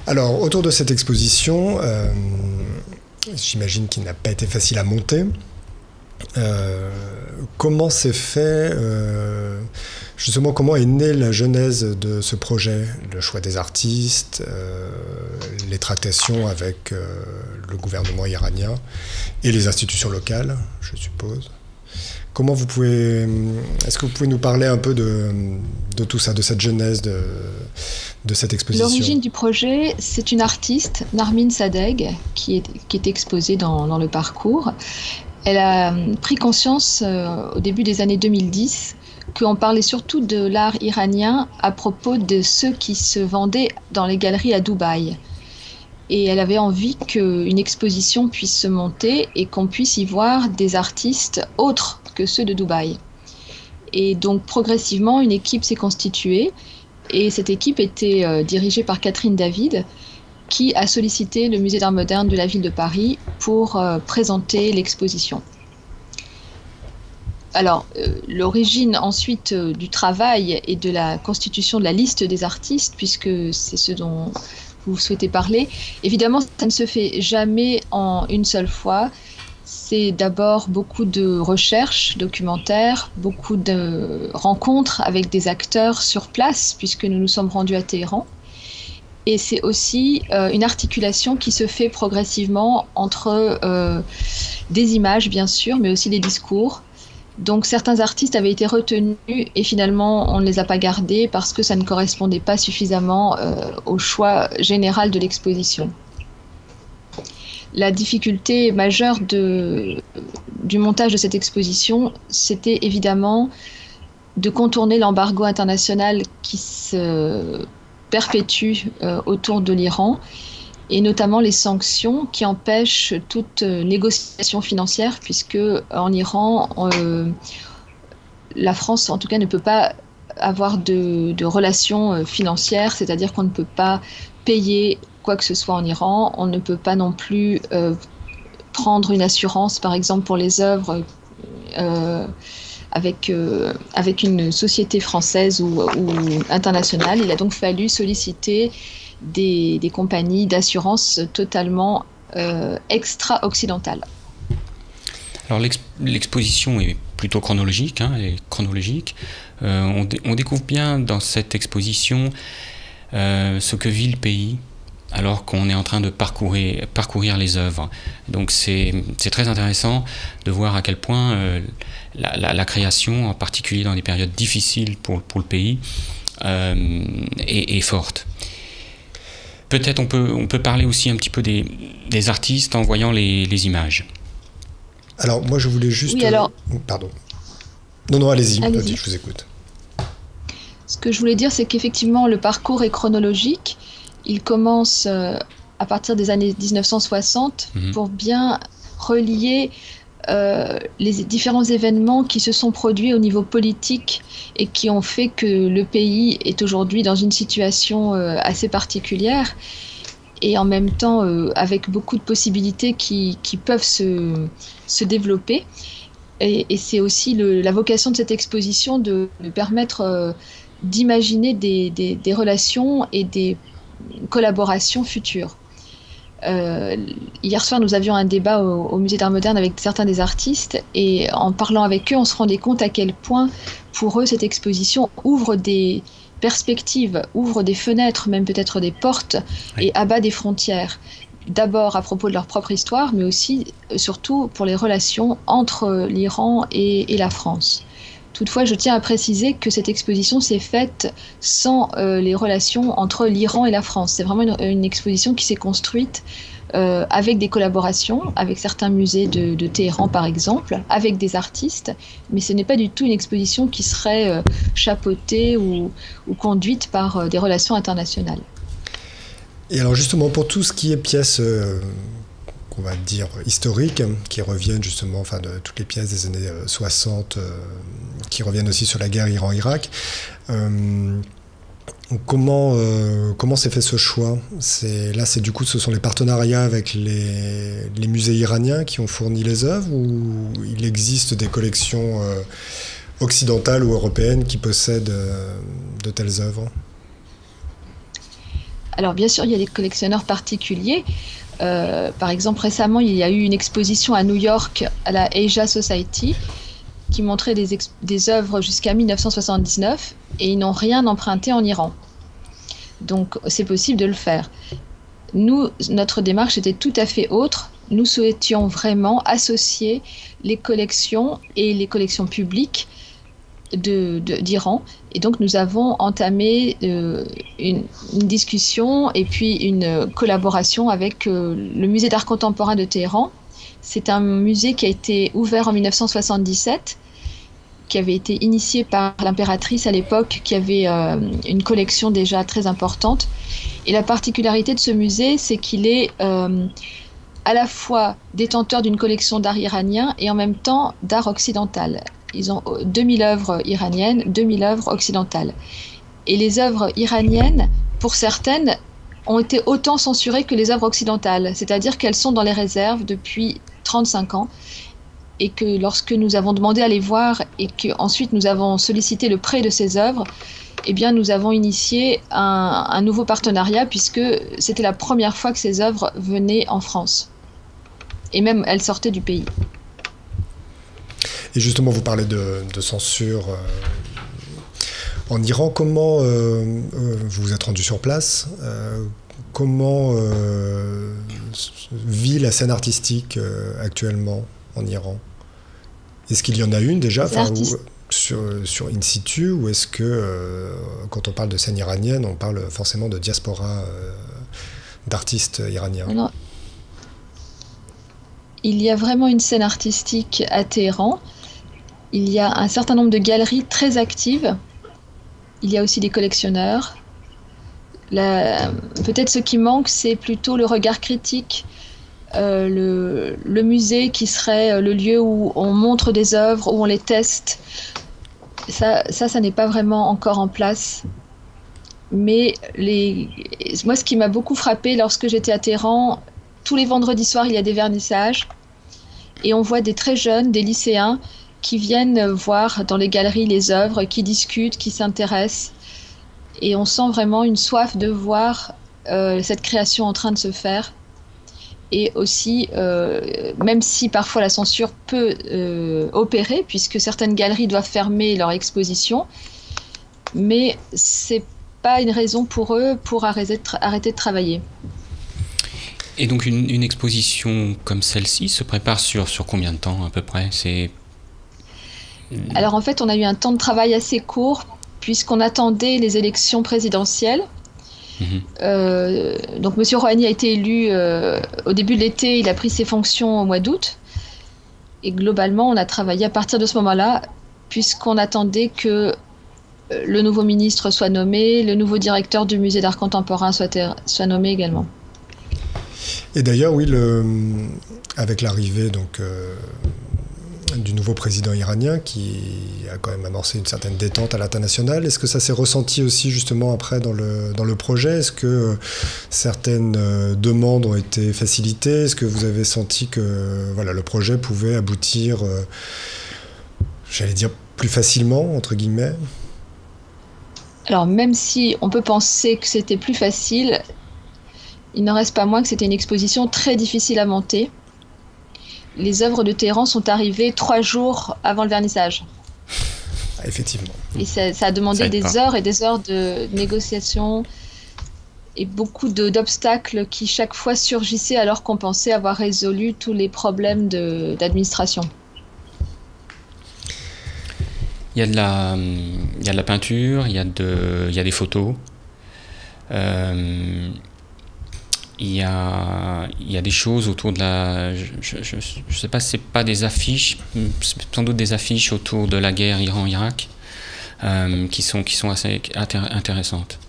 Alors autour de cette exposition, j'imagine qu'il n'a pas été facile à monter. Comment s'est fait Justement, comment est née la genèse de ce projet? Le choix des artistes, euh, les tractations avec euh, le gouvernement iranien et les institutions locales, je suppose. Comment vous pouvez. Est-ce que vous pouvez nous parler un peu de, tout ça, de cette genèse de, cette exposition? L'origine du projet, c'est une artiste, Narmin Sadeg, qui est, exposée dans le parcours. Elle a pris conscience euh, au début des années 2010 qu'on parlait surtout de l'art iranien à propos de ceux qui se vendaient dans les galeries à Dubaï. Et elle avait envie qu'une exposition puisse se monter et qu'on puisse y voir des artistes autres que ceux de Dubaï. Et donc progressivement, une équipe s'est constituée et cette équipe était euh, dirigée par Catherine David qui a sollicité le musée d'art moderne de la ville de Paris pour euh, présenter l'exposition. Alors, euh, l'origine ensuite euh, du travail et de la constitution de la liste des artistes, puisque c'est ce dont vous souhaitez parler, évidemment, ça ne se fait jamais en une seule fois. C'est d'abord beaucoup de recherches documentaires, beaucoup de rencontres avec des acteurs sur place, puisque nous nous sommes rendus à Téhéran. Et c'est aussi euh, une articulation qui se fait progressivement entre des images, bien sûr, mais aussi des discours, donc certains artistes avaient été retenus et finalement on ne les a pas gardés parce que ça ne correspondait pas suffisamment euh, au choix général de l'exposition. La difficulté majeure du montage de cette exposition, c'était évidemment de contourner l'embargo international qui se perpétue euh, autour de l'Iran et notamment les sanctions qui empêchent toute euh, négociation financière, puisque en Iran, euh, la France, en tout cas, ne peut pas avoir de, relations financières, c'est-à-dire qu'on ne peut pas payer quoi que ce soit en Iran, on ne peut pas non plus prendre une assurance, par exemple, pour les œuvres. Avec, avec une société française ou, internationale. Il a donc fallu solliciter des, compagnies d'assurance totalement euh, extra-occidentales. Alors l'exposition est plutôt chronologique, hein, chronologique. Euh, on, découvre bien dans cette exposition euh, ce que vit le pays alors qu'on est en train de parcourir, parcourir les œuvres. Donc c'est très intéressant de voir à quel point la, création, en particulier dans des périodes difficiles pour, pour le pays, est, forte. Peut-être on peut, on peut parler aussi un petit peu des, des artistes en voyant les, les, images. Alors moi je voulais juste... Oui, alors... Euh, pardon. Non, non, allez-y, je vous écoute. Ce que je voulais dire, c'est qu'effectivement le parcours est chronologique. Il commence euh, à partir des années 1960 mhm. pour bien relier euh, les différents événements qui se sont produits au niveau politique et qui ont fait que le pays est aujourd'hui dans une situation euh, assez particulière et en même temps euh, avec beaucoup de possibilités qui, qui peuvent se, se, développer. Et, et c'est aussi le, la vocation de cette exposition de, de permettre d'imaginer des, des, des relations et des collaborations futures. Euh, hier soir, nous avions un débat au, Musée d'Art moderne avec certains des artistes et en parlant avec eux, on se rendait compte à quel point pour eux cette exposition ouvre des perspectives, ouvre des fenêtres, même peut-être des portes et abat des frontières. D'abord à propos de leur propre histoire, mais aussi euh, surtout pour les relations entre l'Iran et, et la France. Toutefois, je tiens à préciser que cette exposition s'est faite sans euh, les relations entre l'Iran et la France. C'est vraiment une, exposition qui s'est construite euh, avec des collaborations, avec certains musées de, Téhéran par exemple, avec des artistes, mais ce n'est pas du tout une exposition qui serait euh, chapeautée ou, conduite par des relations internationales. Et alors justement, pour tout ce qui est pièces qu'on va dire historiques, qui reviennent justement, enfin de toutes les pièces des années 60, qui reviennent aussi sur la guerre Iran-Irak, Comment euh, comment s'est fait ce choix? Là, c'est du coup, ce sont les partenariats avec les, musées iraniens qui ont fourni les œuvres, ou il existe des collections euh, occidentales ou européennes qui possèdent euh, de telles œuvres? Alors bien sûr, il y a des collectionneurs particuliers. par exemple, récemment, il y a eu une exposition à New York à la Asia Society qui montrait des, des œuvres jusqu'à 1979 et ils n'ont rien emprunté en Iran. Donc c'est possible de le faire. Nous, notre démarche était tout à fait autre. Nous souhaitions vraiment associer les collections et les collections publiques d'Iran. et donc nous avons entamé euh, une, discussion et puis une collaboration avec euh, le musée d'art contemporain de Téhéran. C'est un musée qui a été ouvert en 1977 qui avait été initié par l'impératrice à l'époque, qui avait euh, une collection déjà très importante. Et la particularité de ce musée, c'est qu'il est, euh, à la fois détenteur d'une collection d'art iranien et en même temps d'art occidental. Ils ont 2000 œuvres iraniennes, 2000 œuvres occidentales. Et les œuvres iraniennes, pour certaines, ont été autant censurées que les œuvres occidentales, c'est-à-dire qu'elles sont dans les réserves depuis 35 ans et que lorsque nous avons demandé à les voir et qu'ensuite nous avons sollicité le prêt de ces œuvres, eh bien, nous avons initié un, nouveau partenariat puisque c'était la première fois que ces œuvres venaient en France. Et même elles sortaient du pays. Et justement, vous parlez de, censure. Euh, en Iran, comment euh, euh, vous vous êtes rendu sur place Comment vit la scène artistique actuellement en Iran? Est-ce qu'il y en a une déjà sur, sur in situ ou est-ce que euh, quand on parle de scène iranienne, on parle forcément de diaspora euh, d'artistes iraniens? Il y a vraiment une scène artistique à Téhéran. Il y a un certain nombre de galeries très actives. Il y a aussi des collectionneurs. Peut-être ce qui manque, c'est plutôt le regard critique euh, le, musée qui serait euh, le lieu où on montre des œuvres, où on les teste. Ça, ça, n'est pas vraiment encore en place. Mais moi, ce qui m'a beaucoup frappé lorsque j'étais à Téhéran, tous les vendredis soirs, il y a des vernissages. Et on voit des très jeunes, des lycéens, qui viennent voir dans les galeries les œuvres, qui discutent, qui s'intéressent. Et on sent vraiment une soif de voir euh, cette création en train de se faire et aussi, euh, même si parfois la censure peut euh, opérer, puisque certaines galeries doivent fermer leur exposition, mais c'est pas une raison pour eux pour arrêter de, arrêter de travailler. Et donc une, exposition comme celle-ci se prépare sur, sur combien de temps à peu près? C'est Alors en fait, on a eu un temps de travail assez court puisqu'on attendait les élections présidentielles Euh, donc Monsieur Rouhani a été élu euh, au début de l'été, il a pris ses fonctions au mois d'août. Et globalement, on a travaillé à partir de ce moment-là, puisqu'on attendait que euh, le nouveau ministre soit nommé, le nouveau directeur du musée d'art contemporain soit, nommé également. Et d'ailleurs, oui, avec l'arrivée donc du nouveau président iranien qui a quand même amorcé une certaine détente à l'international. Est-ce que ça s'est ressenti aussi justement après dans le, projet? Est-ce que euh, certaines euh, demandes ont été facilitées? Est-ce que vous avez senti que voilà, le projet pouvait aboutir, euh, j'allais dire, plus facilement, entre guillemets? Alors même si on peut penser que c'était plus facile, il n'en reste pas moins que c'était une exposition très difficile à monter les œuvres de Téhéran sont arrivées trois jours avant le vernissage. Ah, effectivement. Et ça, a demandé des heures et des heures de négociation et beaucoup d'obstacles qui chaque fois surgissaient alors qu'on pensait avoir résolu tous les problèmes d'administration. Il y, a de la, il y a de la peinture, il y a, de, il y a des photos. Euh, il y a, il y a des choses autour de la. Je ne sais pas si c'est pas des affiches, sans doute des affiches autour de la guerre Iran-Irak euh, qui, sont, qui sont assez intéressantes.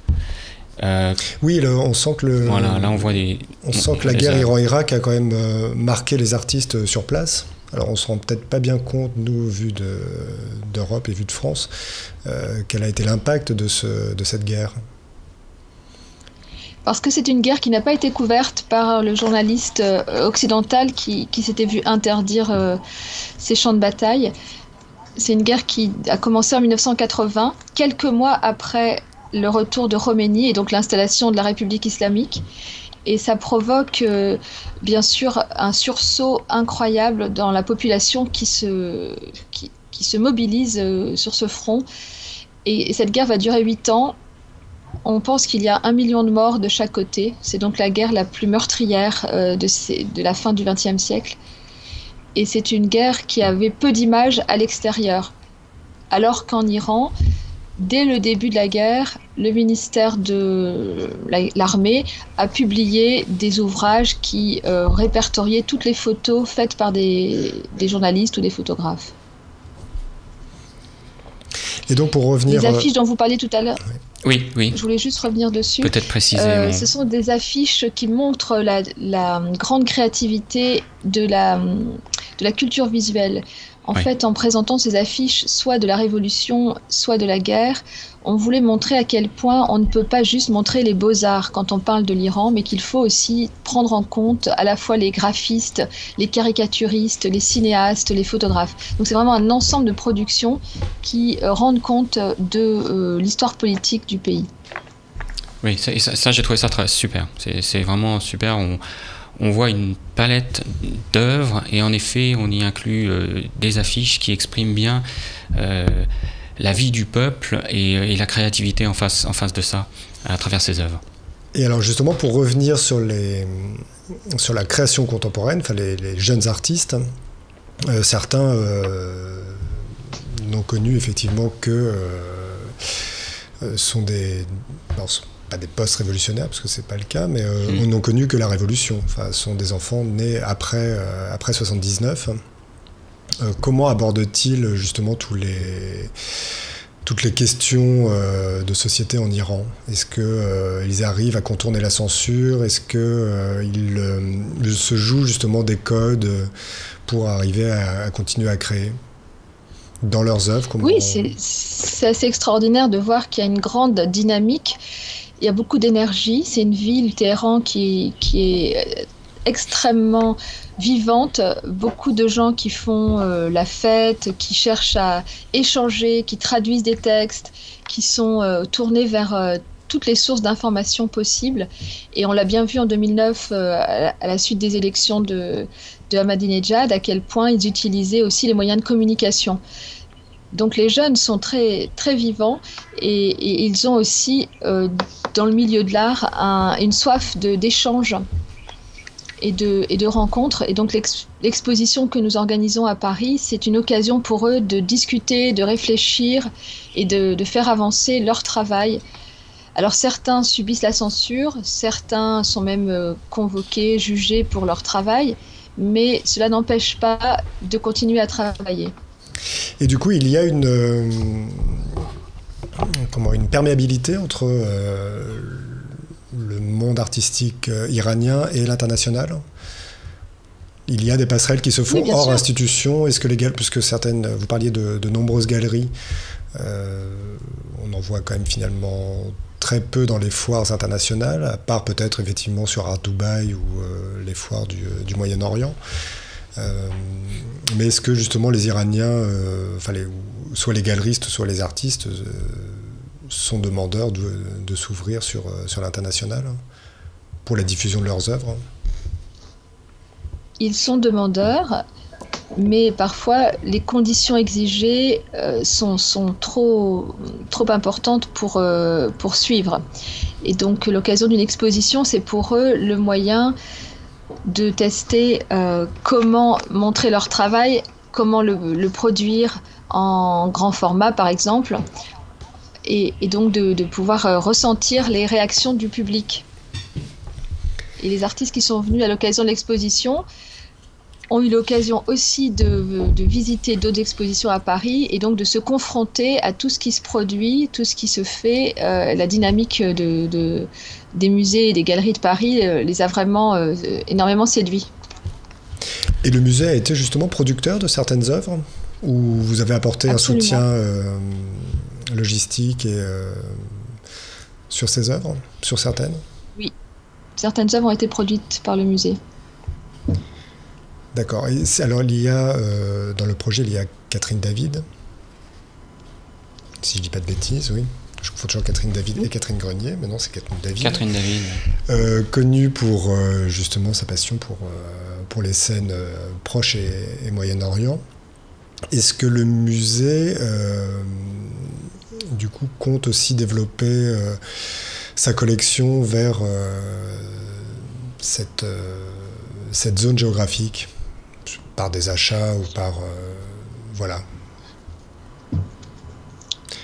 Euh, oui, on sent que le, voilà, là on voit des, on sent que la guerre Iran-Irak a quand même euh, marqué les artistes sur place. Alors on se rend peut-être pas bien compte, nous, vu d'Europe et vu de France, quel a été l'impact de, ce, de cette guerre parce que c'est une guerre qui n'a pas été couverte par le journaliste euh, occidental qui, s'était vu interdire euh, ces champs de bataille. C'est une guerre qui a commencé en 1980, quelques mois après le retour de Khomeini et donc l'installation de la République islamique. Et ça provoque euh, bien sûr un sursaut incroyable dans la population qui se, qui, se mobilise sur ce front. et cette guerre va durer huit ans on pense qu'il y a un million de morts de chaque côté. C'est donc la guerre la plus meurtrière euh, de, la fin du XXe siècle. Et c'est une guerre qui avait peu d'images à l'extérieur. Alors qu'en Iran, dès le début de la guerre, le ministère de l'armée a publié des ouvrages qui euh, répertoriaient toutes les photos faites par des, journalistes ou des photographes. Et donc pour revenir... Les affiches dont vous parliez tout à l'heure. Oui, oui. Je voulais juste revenir dessus. Peut-être préciser. Euh, ce sont des affiches qui montrent la, la grande créativité de la, de la culture visuelle. En fait, en présentant ces affiches, soit de la Révolution, soit de la guerre, on voulait montrer à quel point on ne peut pas juste montrer les beaux-arts quand on parle de l'Iran, mais qu'il faut aussi prendre en compte à la fois les graphistes, les caricaturistes, les cinéastes, les photographes. Donc c'est vraiment un ensemble de productions qui euh, rendent compte de euh, l'histoire politique du pays. Oui, ça, ça, j'ai trouvé ça très super. C'est vraiment super. On, on voit une palette d'œuvres et en effet on y inclut euh, des affiches qui expriment bien euh, la vie du peuple et, la créativité en face, en face de ça à travers ces œuvres. Et alors justement pour revenir sur, les, sur la création contemporaine, enfin les, jeunes artistes, euh, certains n'ont connu effectivement que sont des des post-révolutionnaires, parce que c'est pas le cas, mais euh, mm. on n'ont connu que la révolution. Enfin, ce sont des enfants nés après, euh, après 79. Euh, comment abordent-ils justement tous les, toutes les questions de société en Iran? Est-ce qu'ils arrivent à contourner la censure? Est-ce qu'ils se jouent justement des codes pour arriver à, continuer à créer? Dans leurs œuvres Oui, c'est assez extraordinaire de voir qu'il y a une grande dynamique il y a beaucoup d'énergie. C'est une ville, Téhéran, qui, est extrêmement vivante, beaucoup de gens qui font euh, la fête, qui cherchent à échanger, qui traduisent des textes, qui sont euh, tournés vers euh, toutes les sources d'informations possibles. Et on l'a bien vu en 2009 à, la suite des élections de, de Ahmadinejad, à quel point ils utilisaient aussi les moyens de communication. Donc les jeunes sont très, vivants et, ils ont aussi, euh, dans le milieu de l'art, une soif d'échange et de, et de rencontres. Et donc l'exposition que nous organisons à Paris, c'est une occasion pour eux de discuter, de réfléchir et de, de faire avancer leur travail. Alors certains subissent la censure, certains sont même euh, convoqués, jugés pour leur travail, mais cela n'empêche pas de continuer à travailler. Et du coup, il y a une, euh, comment, une perméabilité entre euh, le monde artistique euh, iranien et l'international il y a des passerelles qui se font hors institution. Est-ce que les galeries, puisque certaines, vous parliez de, nombreuses galeries, on en voit quand même finalement très peu dans les foires internationales, à part peut-être effectivement sur Art Dubaï ou les foires du, du Moyen-Orient. Euh, mais est-ce que justement les Iraniens, euh, soit les galeristes, soit les artistes, euh, sont demandeurs de, s'ouvrir sur, sur l'international pour la diffusion de leurs œuvres Ils sont demandeurs, mais parfois les conditions exigées sont, sont, trop, trop importantes pour, pour suivre. Et donc l'occasion d'une exposition, c'est pour eux le moyen de tester euh, comment montrer leur travail, comment le, produire en grand format par exemple, et, donc de, pouvoir euh, ressentir les réactions du public. Et les artistes qui sont venus à l'occasion de l'exposition ont eu l'occasion aussi de, visiter d'autres expositions à Paris et donc de se confronter à tout ce qui se produit, tout ce qui se fait. Euh, la dynamique de, des musées et des galeries de Paris euh, les a vraiment euh, énormément séduits. Et le musée a été justement producteur de certaines œuvres Ou vous avez apporté un soutien logistique et, sur ces œuvres, sur certaines? Oui, certaines œuvres ont été produites par le musée. D'accord. Alors, il y a, euh, dans le projet, il y a Catherine David. Si je dis pas de bêtises, oui. Je confonds toujours Catherine David et Catherine Grenier, mais non, c'est Catherine David. Catherine David. Euh, connue pour euh, justement sa passion pour, pour les scènes proches et, Moyen-Orient. Est-ce que le musée, du coup, compte aussi développer sa collection vers cette, cette zone géographique? Par des achats ou par... Euh, voilà.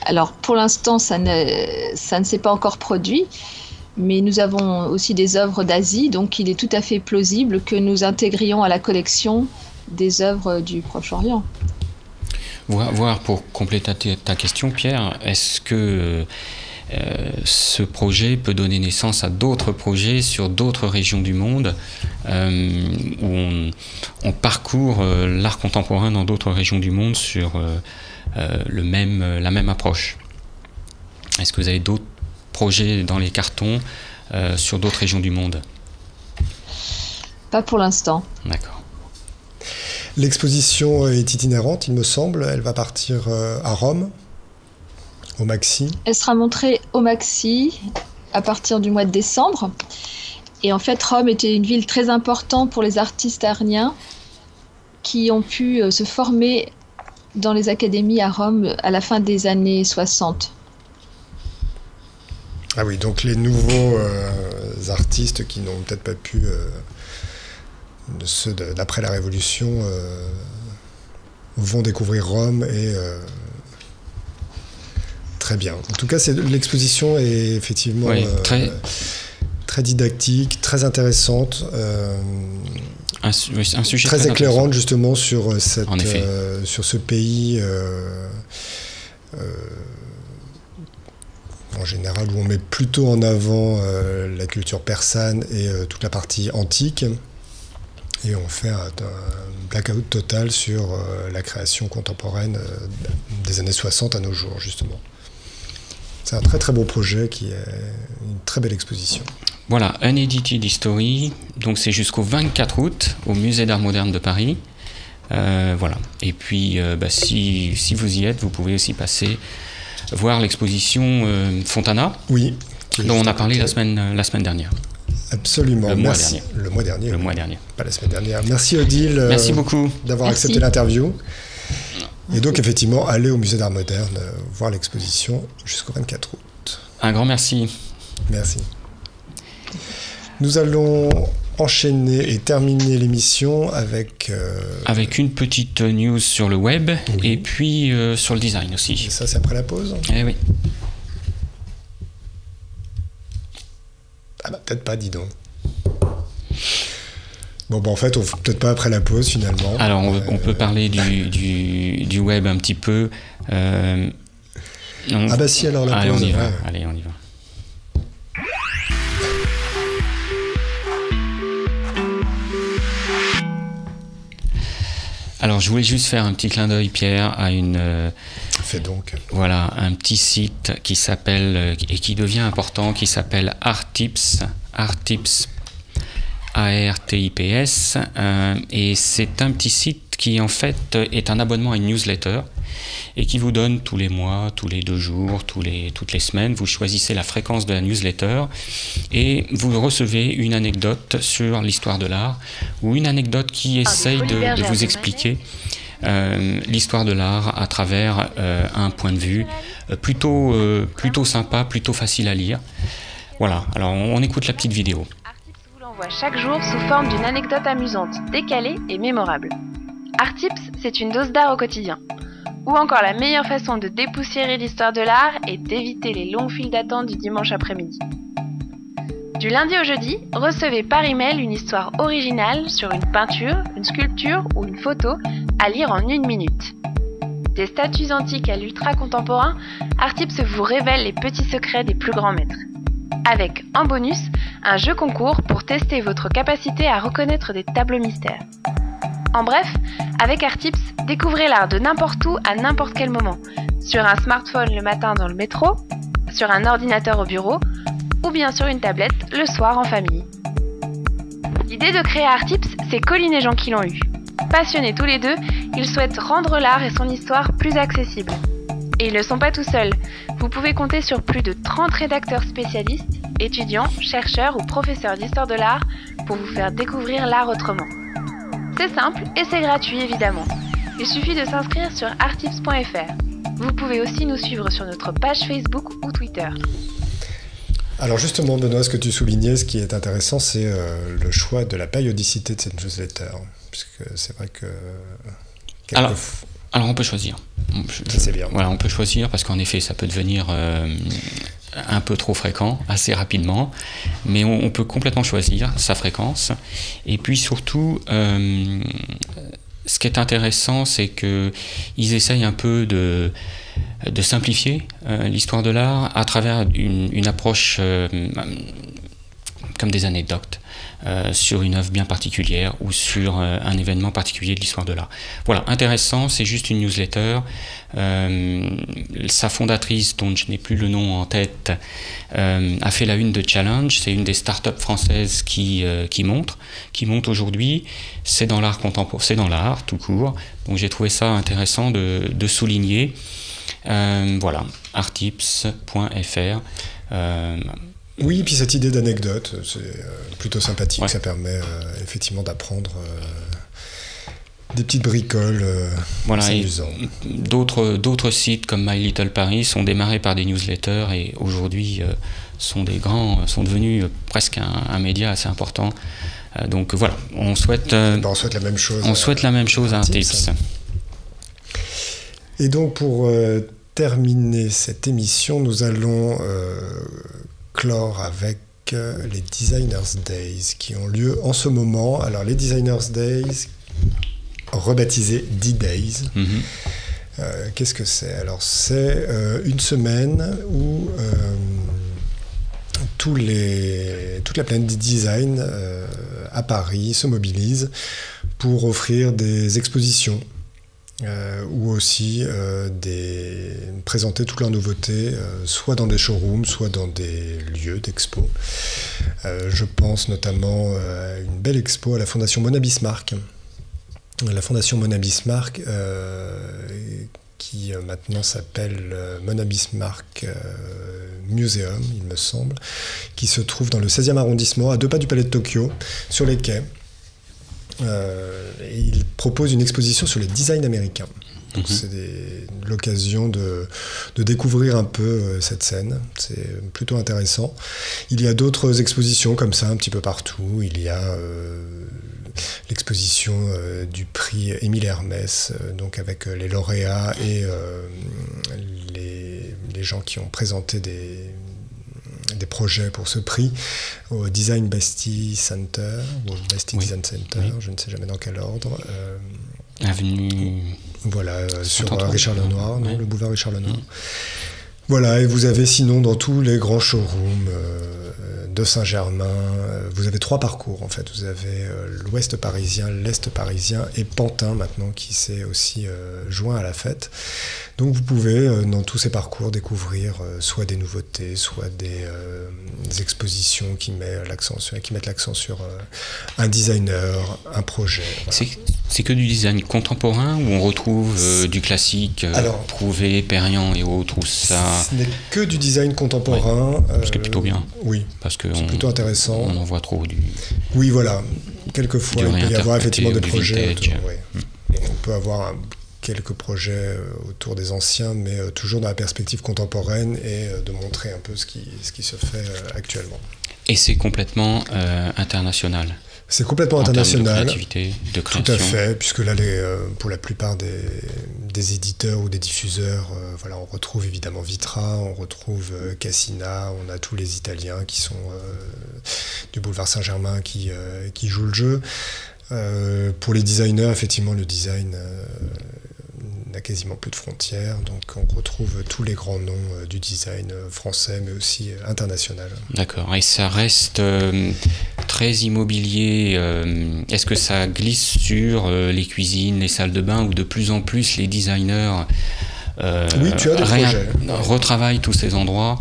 Alors pour l'instant, ça ne, ça ne s'est pas encore produit, mais nous avons aussi des œuvres d'Asie, donc il est tout à fait plausible que nous intégrions à la collection des œuvres du Proche-Orient. Voir, pour compléter ta question, Pierre, est-ce que euh, ce projet peut donner naissance à d'autres projets sur d'autres régions du monde euh, où on, parcourt euh, l'art contemporain dans d'autres régions du monde sur le même, la même approche. Est-ce que vous avez d'autres projets dans les cartons sur d'autres régions du monde? Pas pour l'instant. D'accord. L'exposition est itinérante, il me semble. Elle va partir à Rome au Maxi Elle sera montrée au Maxi à partir du mois de décembre. Et en fait, Rome était une ville très importante pour les artistes arniens qui ont pu euh, se former dans les académies à Rome à la fin des années 60. Ah oui, donc les nouveaux euh, artistes qui n'ont peut-être pas pu, euh, ceux d'après la Révolution, vont découvrir Rome et Très bien. En tout cas, l'exposition est effectivement euh, très... très... didactique, très intéressante. Euh, un, sujet très, éclairante justement sur, euh, sur ce pays en général où on met plutôt en avant la culture persane et toute la partie antique. Et on fait un, blackout total sur la création contemporaine des années 60 à nos jours, justement. C'est un très très beau projet qui est une très belle exposition. Voilà, Unedited History, donc c'est jusqu'au 24 août au Musée d'Art Moderne de Paris. Euh, voilà. Et puis, euh, bah, si, si, vous y êtes, vous pouvez aussi passer voir l'exposition euh, Fontana. Oui. Dont on a parlé la semaine, la semaine dernière. Absolument. Le mois dernier. Le mois dernier. Le mois dernier. Pas la semaine dernière. Merci Odile. Merci beaucoup. D'avoir accepté l'interview. Et donc, effectivement, aller au musée d'art moderne, euh, voir l'exposition jusqu'au 24 août. Un grand merci. Merci. Nous allons enchaîner et terminer l'émission avec... Euh, avec une petite news sur le web et puis euh, sur le design aussi. Et ça, c'est après la pause Eh oui. Ah bah peut-être pas, dis donc. Bon, bah, en fait, on peut-être pas après la pause finalement. Alors, on, peut parler du, du, web un petit peu. Euh, ah, bah si, alors la Allez, pause. On y va. Allez, on y va. Alors, je voulais juste faire un petit clin d'œil, Pierre, à une. Euh, Fais donc. Voilà, un petit site qui s'appelle euh, et qui devient important, qui s'appelle Artips, artips ARTIPS. Euh, et c'est un petit site qui en fait est un abonnement à une newsletter et qui vous donne tous les mois, tous les deux jours, tous les, toutes les semaines, vous choisissez la fréquence de la newsletter et vous recevez une anecdote sur l'histoire de l'art ou une anecdote qui ah, essaye de, vous expliquer euh, l'histoire de l'art à travers euh, un point de vue plutôt, plutôt sympa, plutôt facile à lire. Voilà, alors on écoute la petite vidéo chaque jour sous forme d'une anecdote amusante, décalée et mémorable. Artips, c'est une dose d'art au quotidien. Ou encore la meilleure façon de dépoussiérer l'histoire de l'art est d'éviter les longs files d'attente du dimanche après-midi. Du lundi au jeudi, recevez par email une histoire originale sur une peinture, une sculpture ou une photo à lire en une minute. Des statues antiques à l'ultra contemporain, Artips vous révèle les petits secrets des plus grands maîtres. Avec, en bonus, un jeu concours pour tester votre capacité à reconnaître des tableaux mystères. En bref, avec Artips, découvrez l'art de n'importe où à n'importe quel moment. Sur un smartphone le matin dans le métro, sur un ordinateur au bureau, ou bien sur une tablette le soir en famille. L'idée de créer Artips, c'est Colline et Jean qui l'ont eu. Passionnés tous les deux, ils souhaitent rendre l'art et son histoire plus accessibles. Et ils ne sont pas tout seuls. Vous pouvez compter sur plus de 30 rédacteurs spécialistes, étudiants, chercheurs ou professeurs d'histoire de l'art pour vous faire découvrir l'art autrement. C'est simple et c'est gratuit évidemment. Il suffit de s'inscrire sur artips.fr. Vous pouvez aussi nous suivre sur notre page Facebook ou Twitter. Alors justement, Benoît, ce que tu soulignais, ce qui est intéressant, c'est euh, le choix de la périodicité de cette newsletter. Puisque c'est vrai que... Alors, alors, on peut choisir. C'est bien. Voilà, on peut choisir parce qu'en effet, ça peut devenir euh, un peu trop fréquent assez rapidement, mais on, peut complètement choisir sa fréquence. Et puis surtout, euh, ce qui est intéressant, c'est qu'ils essayent un peu de, de simplifier euh, l'histoire de l'art à travers une, une approche comme des anecdotes. Euh, sur une œuvre bien particulière ou sur euh, un événement particulier de l'histoire de l'art. Voilà, intéressant, c'est juste une newsletter. Euh, sa fondatrice, dont je n'ai plus le nom en tête, a fait la une de Challenge. C'est une des startups françaises qui, qui montre, qui monte aujourd'hui. C'est dans l'art contemporain, c'est dans l'art tout court. Donc j'ai trouvé ça intéressant de, de souligner. voilà, artips.fr. Oui, puis cette idée d'anecdote, c'est euh, plutôt sympathique. Ça permet euh, effectivement d'apprendre euh, des petites bricoles voilà, D'autres, d'autres sites comme My Little Paris sont démarrés par des newsletters et aujourd'hui sont des grands, sont devenus presque un, média assez important. donc voilà, on souhaite, ben, on souhaite la même chose. On souhaite la même chose à un tips. Et donc pour terminer cette émission, nous allons clore avec euh, les Designers Days qui ont lieu en ce moment. Alors les Designers Days, rebaptisés D-Days, mhm. euh, qu'est-ce que c'est? Alors c'est euh, une semaine où tous les, toute la planète du design à Paris se mobilise pour offrir des expositions euh, ou aussi euh, des, présenter toutes leurs nouveautés, euh, soit dans des showrooms, soit dans des lieux d'expo. je pense notamment à une belle expo à la Fondation Mona Bismarck. La Fondation Mona Bismarck, qui maintenant s'appelle Mona Bismarck Museum, il me semble, qui se trouve dans le 16e arrondissement, à deux pas du Palais de Tokyo, sur les quais. Euh, il propose une exposition sur le design américain. Mhm. c'est l'occasion de, découvrir un peu euh, cette scène. C'est plutôt intéressant. Il y a d'autres expositions comme ça un petit peu partout. Il y a euh, l'exposition du prix Émile Hermès, donc avec les lauréats et les, gens qui ont présenté des, des projets pour ce prix au Design Bastille Center, ou au Bastille Design Center, je ne sais jamais dans quel ordre. Euh, Avenue. Voilà, euh, sur Richard Lenoir, le boulevard Richard Lenoir. Mm. Voilà, et vous avez sinon dans tous les grands showrooms euh, de Saint-Germain, euh, vous avez trois parcours en fait. Vous avez euh, l'ouest parisien, l'est parisien et Pantin maintenant qui s'est aussi joint à la fête. Donc vous pouvez dans tous ces parcours découvrir soit des nouveautés, soit des, expositions qui, met sur, qui mettent l'accent sur un designer, un projet. C'est que du design contemporain où on retrouve du classique, Alors, Prouvé, Perriand et autres, ou ça ce n'est que du design contemporain. ce qui est plutôt bien. Euh, oui. Parce que c'est plutôt intéressant. On en voit trop du. Oui, voilà. Quelquefois, il peut y avoir effectivement des projets. Hmm. On peut avoir quelques projets euh, autour des anciens, mais euh, toujours dans la perspective contemporaine et de montrer un peu ce qui, ce qui se fait actuellement. Et c'est complètement international. C'est complètement en international. De créativité, de création. Tout à fait, puisque là, les, euh, pour la plupart des, des éditeurs ou des diffuseurs, euh, voilà, on retrouve évidemment Vitra, on retrouve euh, Cassina, on a tous les Italiens qui sont euh, du boulevard Saint-Germain qui, qui jouent le jeu. Pour les designers, effectivement, le design n'a quasiment plus de frontières, donc on retrouve tous les grands noms euh, du design euh, français, mais aussi euh, international. D'accord. Et ça reste euh, très immobilier. euh, Est-ce que ça glisse sur euh, les cuisines, les salles de bain, ou de plus en plus les designers Oui, tu as des réin- projets. retravaillent tous ces endroits?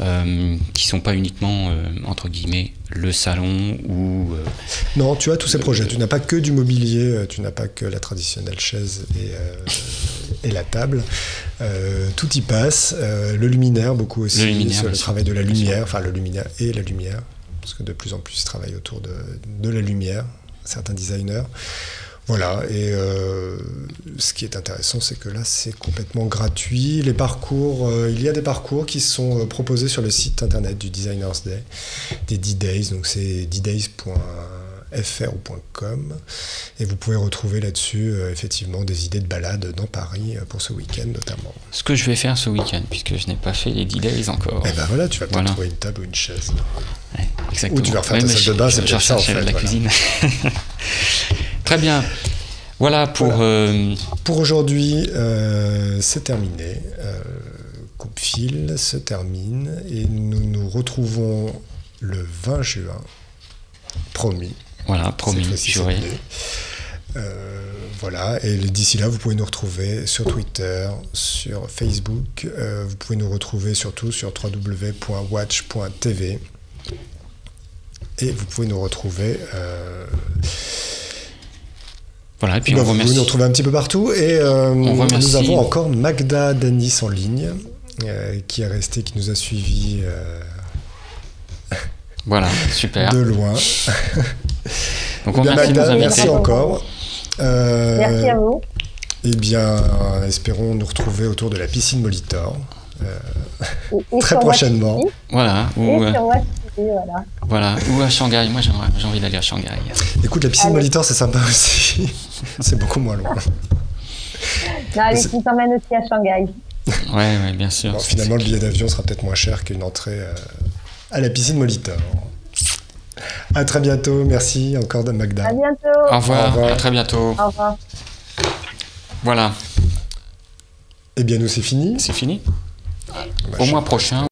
Euh, qui sont pas uniquement euh, entre guillemets le salon ou euh, Non, tu as tous ces projets. Tu n'as pas que du mobilier, euh, tu n'as pas que la traditionnelle chaise et, euh, et la table. Euh, tout y passe. Euh, le luminaire, beaucoup aussi. Le luminaire, sur le travail de la lumière, enfin le luminaire et la lumière, parce que de plus en plus ils travaillent autour de, de la lumière, certains designers. Voilà, et euh, ce qui est intéressant, c'est que là, c'est complètement gratuit. Les parcours, euh, il y a des parcours qui sont euh, proposés sur le site internet du Designers Day, des D-Days, donc c'est ddays.fr ou .com, et vous pouvez retrouver là-dessus euh, effectivement des idées de balades dans Paris pour ce week-end notamment. ce que je vais faire ce week-end puisque je n'ai pas fait les D-Days encore. Et ben voilà, tu vas peut-être Voilà. trouver une table ou une chaise. Ouais, exactement. Ou tu vas refaire ta salle je- de bain, c'est ça, en fait, la voilà. cuisine. Très bien. Voilà pour Voilà. euh, Pour aujourd'hui, euh, c'est terminé. Euh, Coupe fil se termine et nous nous retrouvons le 20 juin, promis. voilà promis juré. Euh, voilà, et d'ici là, vous pouvez nous retrouver sur Twitter, sur Facebook. euh, vous pouvez nous retrouver surtout sur www.watch.tv. Et vous pouvez nous retrouver. euh, Voilà et puis bah, on vous pouvez remercie. nous retrouver un petit peu partout. Et euh, nous avons encore Magda Danis en ligne, euh, qui est restée, qui nous a suivis euh, Voilà super. de loin. Donc on Eh bien, remercie Magda, merci encore. Euh, Merci à vous. Eh bien, espérons nous retrouver autour de la piscine Molitor très prochainement. Voilà Et euh, sur voilà. voilà ou à Shanghai. Moi j'aimerais- j'ai envie d'aller à Shanghai. Écoute, la piscine Allez. Molitor, c'est sympa aussi. c'est beaucoup moins loin. Non, allez, qui t'emmène aussi à Shanghai. Ouais ouais bien sûr. Bon, finalement, le billet d'avion sera peut-être moins cher qu'une entrée euh, à la piscine Molitor. À très bientôt. Merci encore de Magda. À bientôt. Au revoir, Au revoir. à très bientôt. Au revoir. Voilà, Eh bien, nous, c'est fini. c'est fini. Bah, Au je- mois prochain.